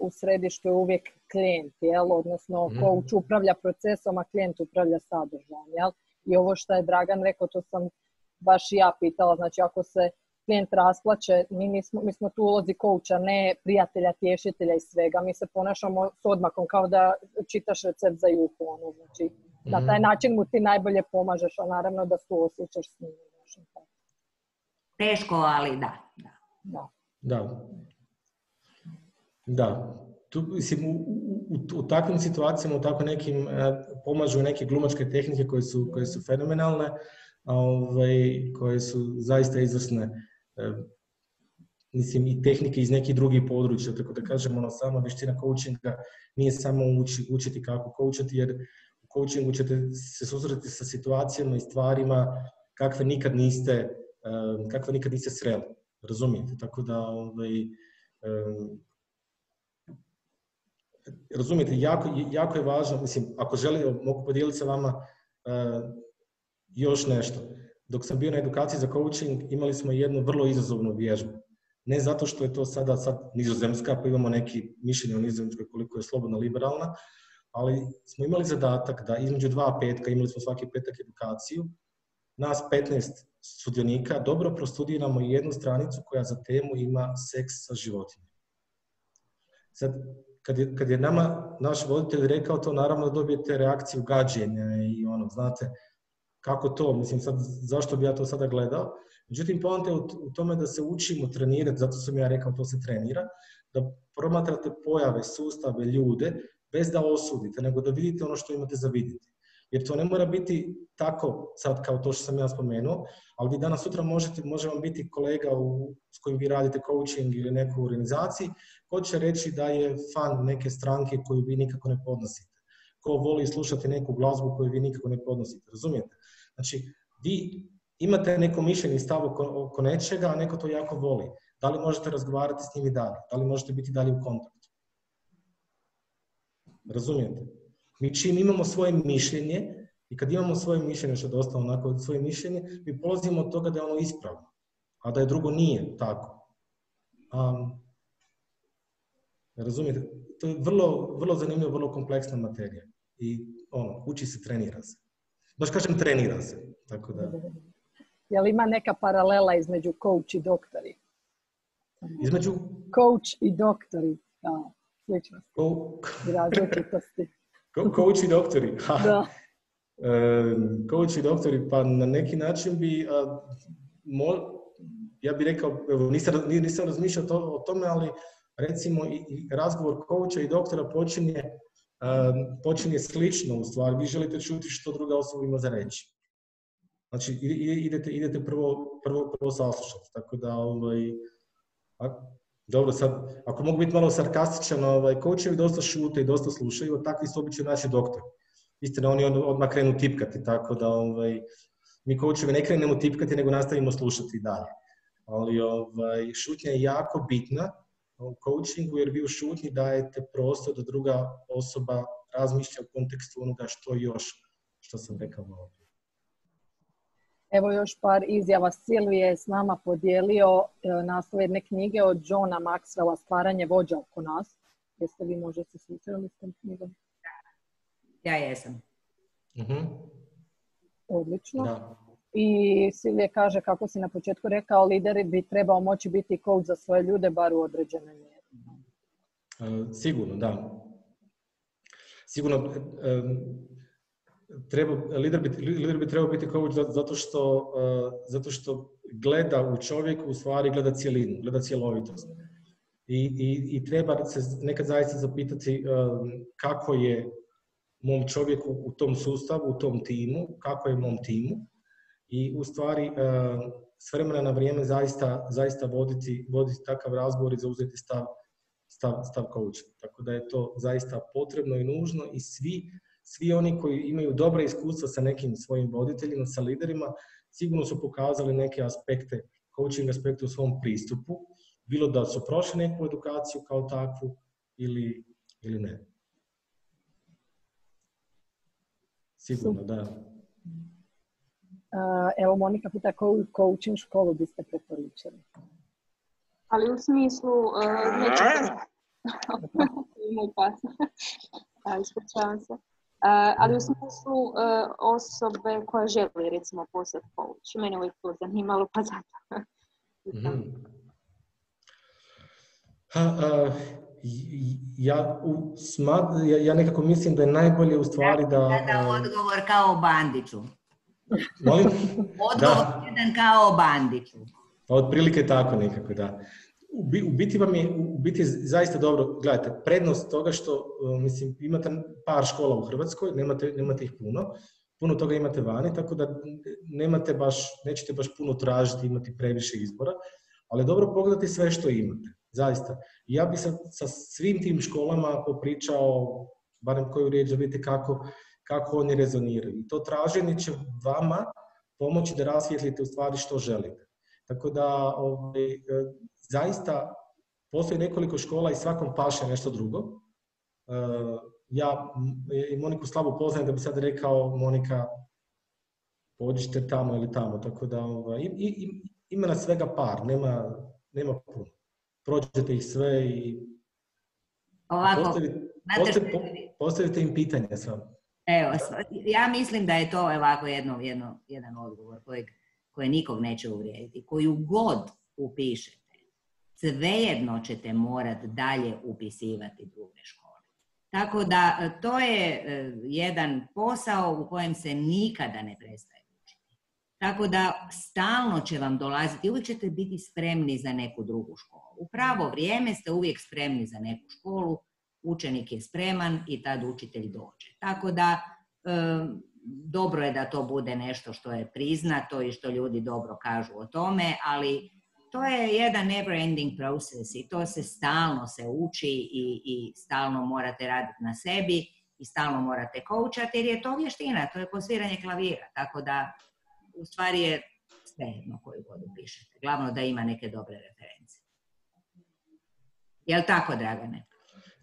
S1: u središtu je uvijek klijent, jel? odnosno mm. coach upravlja procesom, a klijent upravlja sadržajem. Jel? I ovo što je Dragan rekao, to sam baš ja pitala, znači ako se klijent rasplaće, mi, nismo, mi smo tu ulozi coacha, ne prijatelja, tješitelja i svega. Mi se ponašamo s odmakom kao da čitaš recept za juhu. Ono, znači, mm. Na taj način mu ti najbolje pomažeš, a naravno da su osjećaš s njim.
S5: Teško, ali da.
S1: Da. da.
S2: da. Da, tu, mislim, u, u, u, takvim situacijama, u tako nekim, e, pomažu neke glumačke tehnike koje su, koje su fenomenalne, ovaj, koje su zaista izvrsne, e, mislim, i tehnike iz nekih drugih područja, tako da kažem, ono, sama veština coachinga nije samo uči, učiti kako coachati, jer u coachingu ćete se susreti sa situacijama i stvarima kakve nikad niste, e, kakve nikad niste sreli, razumijete? Tako da, ovaj, razumijete, jako, jako je važno, mislim, ako želim, mogu podijeliti sa vama još nešto. Dok sam bio na edukaciji za coaching, imali smo jednu vrlo izazovnu vježbu. ne zato što je to sada sad nizozemska, pa imamo neki mišljenje o nizozemskoj koliko je slobodno liberalna, ali smo imali zadatak da između dva petka, imali smo svaki petak edukaciju, nas 15 sudionika dobro prostudiramo jednu stranicu koja za temu ima seks sa životinjom. Sad, kad je, kad je nama naš voditelj rekao to, naravno dobijete reakciju gađenja i ono, znate, kako to, mislim, sad, zašto bi ja to sada gledao? Međutim, poanta je u tome da se učimo trenirati, zato sam ja rekao to se trenira, da promatrate pojave, sustave, ljude, bez da osudite, nego da vidite ono što imate za vidjeti. Jer to ne mora biti tako sad kao to što sam ja spomenuo, ali vi danas sutra možete, može vam biti kolega u, s kojim vi radite coaching ili nekoj organizaciji, ko će reći da je fan neke stranke koju vi nikako ne podnosite. Ko voli slušati neku glazbu koju vi nikako ne podnosite. Razumijete? Znači, vi imate neko mišljenje i stav oko, nečega, a neko to jako voli. Da li možete razgovarati s njim i dalje? Da li možete biti dalje u kontaktu? Razumijete? Mi čim imamo svoje mišljenje i kad imamo svoje mišljenje, što je dosta onako svoje mišljenje, mi polazimo od toga da je ono ispravno, a da je drugo nije tako. Um, razumijete? To je vrlo, vrlo zanimljivo, vrlo kompleksna materija. I ono, uči se, trenira se. Baš kažem, trenira se. Tako da...
S1: Jel ima neka paralela između coach i doktori?
S2: Između?
S1: Coach i doktori. Da, sličnosti. Različitosti.
S2: Coach i doktori. Ha. Da. E, coach i doktori, pa na neki način bi, ja bih rekao, evo, nisam, nisam razmišljao o tome, ali recimo i, razgovor coacha i doktora počinje, počinje slično u stvari. Vi želite čuti što druga osoba ima za reći. Znači, idete, idete prvo, prvo, prvo saslušati. Tako da, ovaj, dobro, sad, ako mogu biti malo sarkastičan, ovaj, coachevi dosta šute i dosta slušaju, takvi su obično naši doktori. Istina, oni odmah krenu tipkati, tako da ovaj, mi coachevi ne krenemo tipkati, nego nastavimo slušati dalje. Ali ovaj, šutnja je jako bitna u coachingu, jer vi u šutnji dajete prostor da druga osoba razmišlja u kontekstu onoga što još, što sam rekao malo.
S1: Evo još par izjava. Silvije je s nama podijelio e, naslov jedne knjige od Johna Maxwella Stvaranje vođa oko nas. Jeste vi možda se susreli s tom knjigom?
S5: Ja jesam.
S2: Mhm.
S1: Odlično. I Silvije kaže, kako si na početku rekao, lideri bi trebao moći biti coach za svoje ljude, bar u određenoj mjeri.
S2: E, sigurno, da. Sigurno, e, treba, lider, bi, lider bi trebao biti coach zato što, uh, zato što gleda u čovjeku, u stvari gleda cijelinu, gleda cjelovitost. I, i, i treba se nekad zaista zapitati kako je mom čovjeku u tom sustavu, u tom timu, kako je mom timu i u stvari uh, s vremena na vrijeme zaista, zaista voditi, voditi takav razgovor i zauzeti stav, stav, stav coacha. Tako da je to zaista potrebno i nužno i svi svi oni koji imaju dobra iskustva sa nekim svojim voditeljima, sa liderima, sigurno su pokazali neke aspekte, coaching aspekte u svom pristupu, bilo da su prošli neku edukaciju kao takvu ili, ili ne. Sigurno, da.
S1: Evo Monika pita koju coaching školu biste preporučili?
S4: Ali u smislu, uh, neću... Moj pas. Ispričavam se ali u smislu e, osobe koja želi recimo postati coach. Mene uvijek to zanimalo pa zato. Mhm.
S2: ja, u, ja, ja nekako mislim da je najbolje u stvari da...
S5: Da, odgovor kao Bandiću. Molim? Odgovor jedan kao Bandiću.
S2: Pa otprilike tako nekako, da u biti vam je u biti zaista dobro, gledajte, prednost toga što e, mislim, imate par škola u Hrvatskoj, nemate, nemate ih puno, puno toga imate vani, tako da nemate baš, nećete baš puno tražiti, imati previše izbora, ali dobro pogledati sve što imate, zaista. ja bi sa, sa svim tim školama popričao, barem koju riječ da vidite kako, kako oni rezoniraju. I to traženje će vama pomoći da rasvijetlite u stvari što želite. Tako da ovaj, e, zaista postoji nekoliko škola i svakom paše nešto drugo. E, ja i Moniku slabo poznajem da bi sad rekao Monika pođite tamo ili tamo. Tako da ovaj, i, i, ima na svega par, nema, nema puno. prođete ih sve i
S5: Ovako,
S2: postavite, postavite, postavite im pitanje samo.
S5: Evo, ja mislim da je to ovako jedno, jedno, jedan odgovor kojeg, koje nikog neće uvrijediti. Koju god upišete, svejedno ćete morat dalje upisivati druge škole. Tako da e, to je e, jedan posao u kojem se nikada ne prestaje učiti. Tako da stalno će vam dolaziti, uvijek ćete biti spremni za neku drugu školu. U pravo vrijeme ste uvijek spremni za neku školu, učenik je spreman i tad učitelj dođe. Tako da dobro je da to bude nešto što je priznato i što ljudi dobro kažu o tome, ali to je jedan never ending process i to se stalno se uči i, i stalno morate raditi na sebi i stalno morate koučati jer je to vještina, to je posviranje klavira, tako da u stvari je svejedno koju god upišete. Glavno da ima neke dobre reference. Jel tako, Dragane?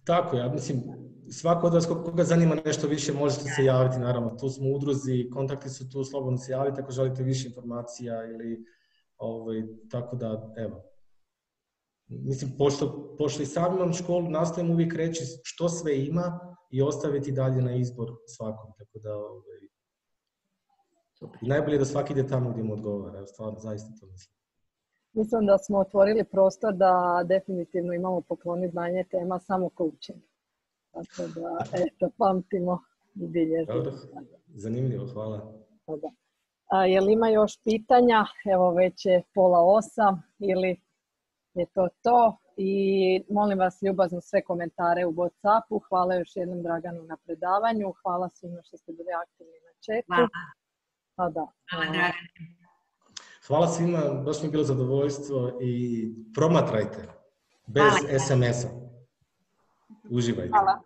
S2: Tako, ja mislim, svako od vas ko- koga zanima nešto više možete se javiti, naravno, tu smo u udruzi, kontakti su tu, slobodno se javite ako želite više informacija ili ovaj, tako da, evo. Mislim, pošto, pošto i sam imam školu, nastojim uvijek reći što sve ima i ostaviti dalje na izbor svakom, tako da ovaj,
S5: Super.
S2: najbolje je da svaki ide tamo gdje mu odgovara, stvarno, zaista to mislim.
S1: Mislim da smo otvorili prostor da definitivno imamo pokloniti znanje tema samo coaching. Tako da, eto, pamtimo i bilježimo.
S2: Dobro, zanimljivo, hvala.
S1: Da. A, jel ima još pitanja? Evo već je pola osam ili je to to. I molim vas ljubazno sve komentare u Whatsappu. Hvala još jednom Draganu na predavanju. Hvala svima što ste bili aktivni na chatu.
S5: Hvala.
S1: Pa da.
S5: Hvala.
S2: Hvala svima, baš mi je bilo zadovoljstvo i promatrajte bez
S5: Hvala.
S2: SMS-a. Uživajte.
S4: Hvala.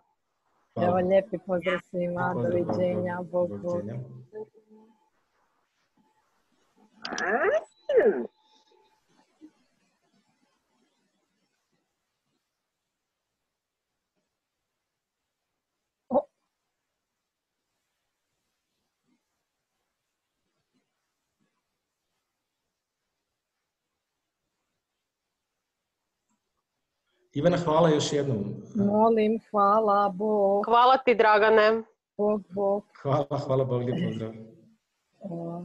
S1: Evo lijepi pozdrav svima.
S2: Pozdrav,
S1: Doviđenja. Bog, bog.
S2: Ivana, hvala još jednom.
S1: Molim, hvala, Bog,
S6: Hvala ti, Dragane.
S1: Bog, Bog.
S2: Hvala, hvala Bog, lijep pozdrav.
S1: O,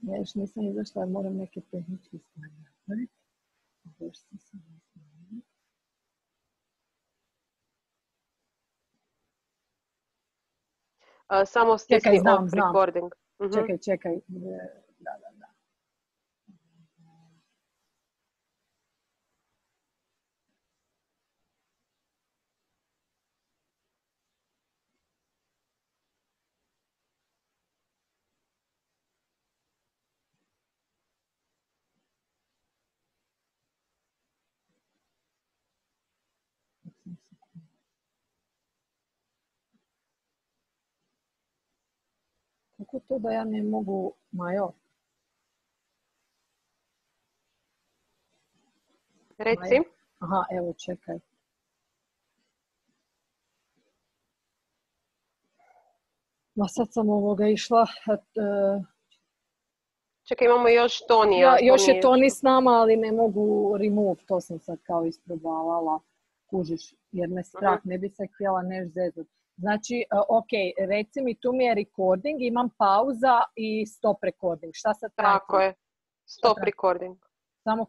S1: Ja još nisam izašla, moram neke tehničke stvari napraviti. Još sam se.
S6: A, Samo stisni off
S1: znam.
S6: recording. Mhm.
S1: Čekaj, čekaj. To da ja ne mogu major?
S6: Reci.
S1: Aha, evo čekaj. Ma sad sam ovoga išla, e,
S6: Čekaj, imamo još Tonija.
S1: ja, još je
S6: Toni-
S1: s nama, ali ne mogu remove, to sam sad kao isprobavala, kužiš, jer me strah, ne bi se htjela neš zezat. Znači, e, ok, reci mi, tu mi je recording, imam pauza i stop recording. Šta sad
S6: Tako je. Stop recording.
S1: Samo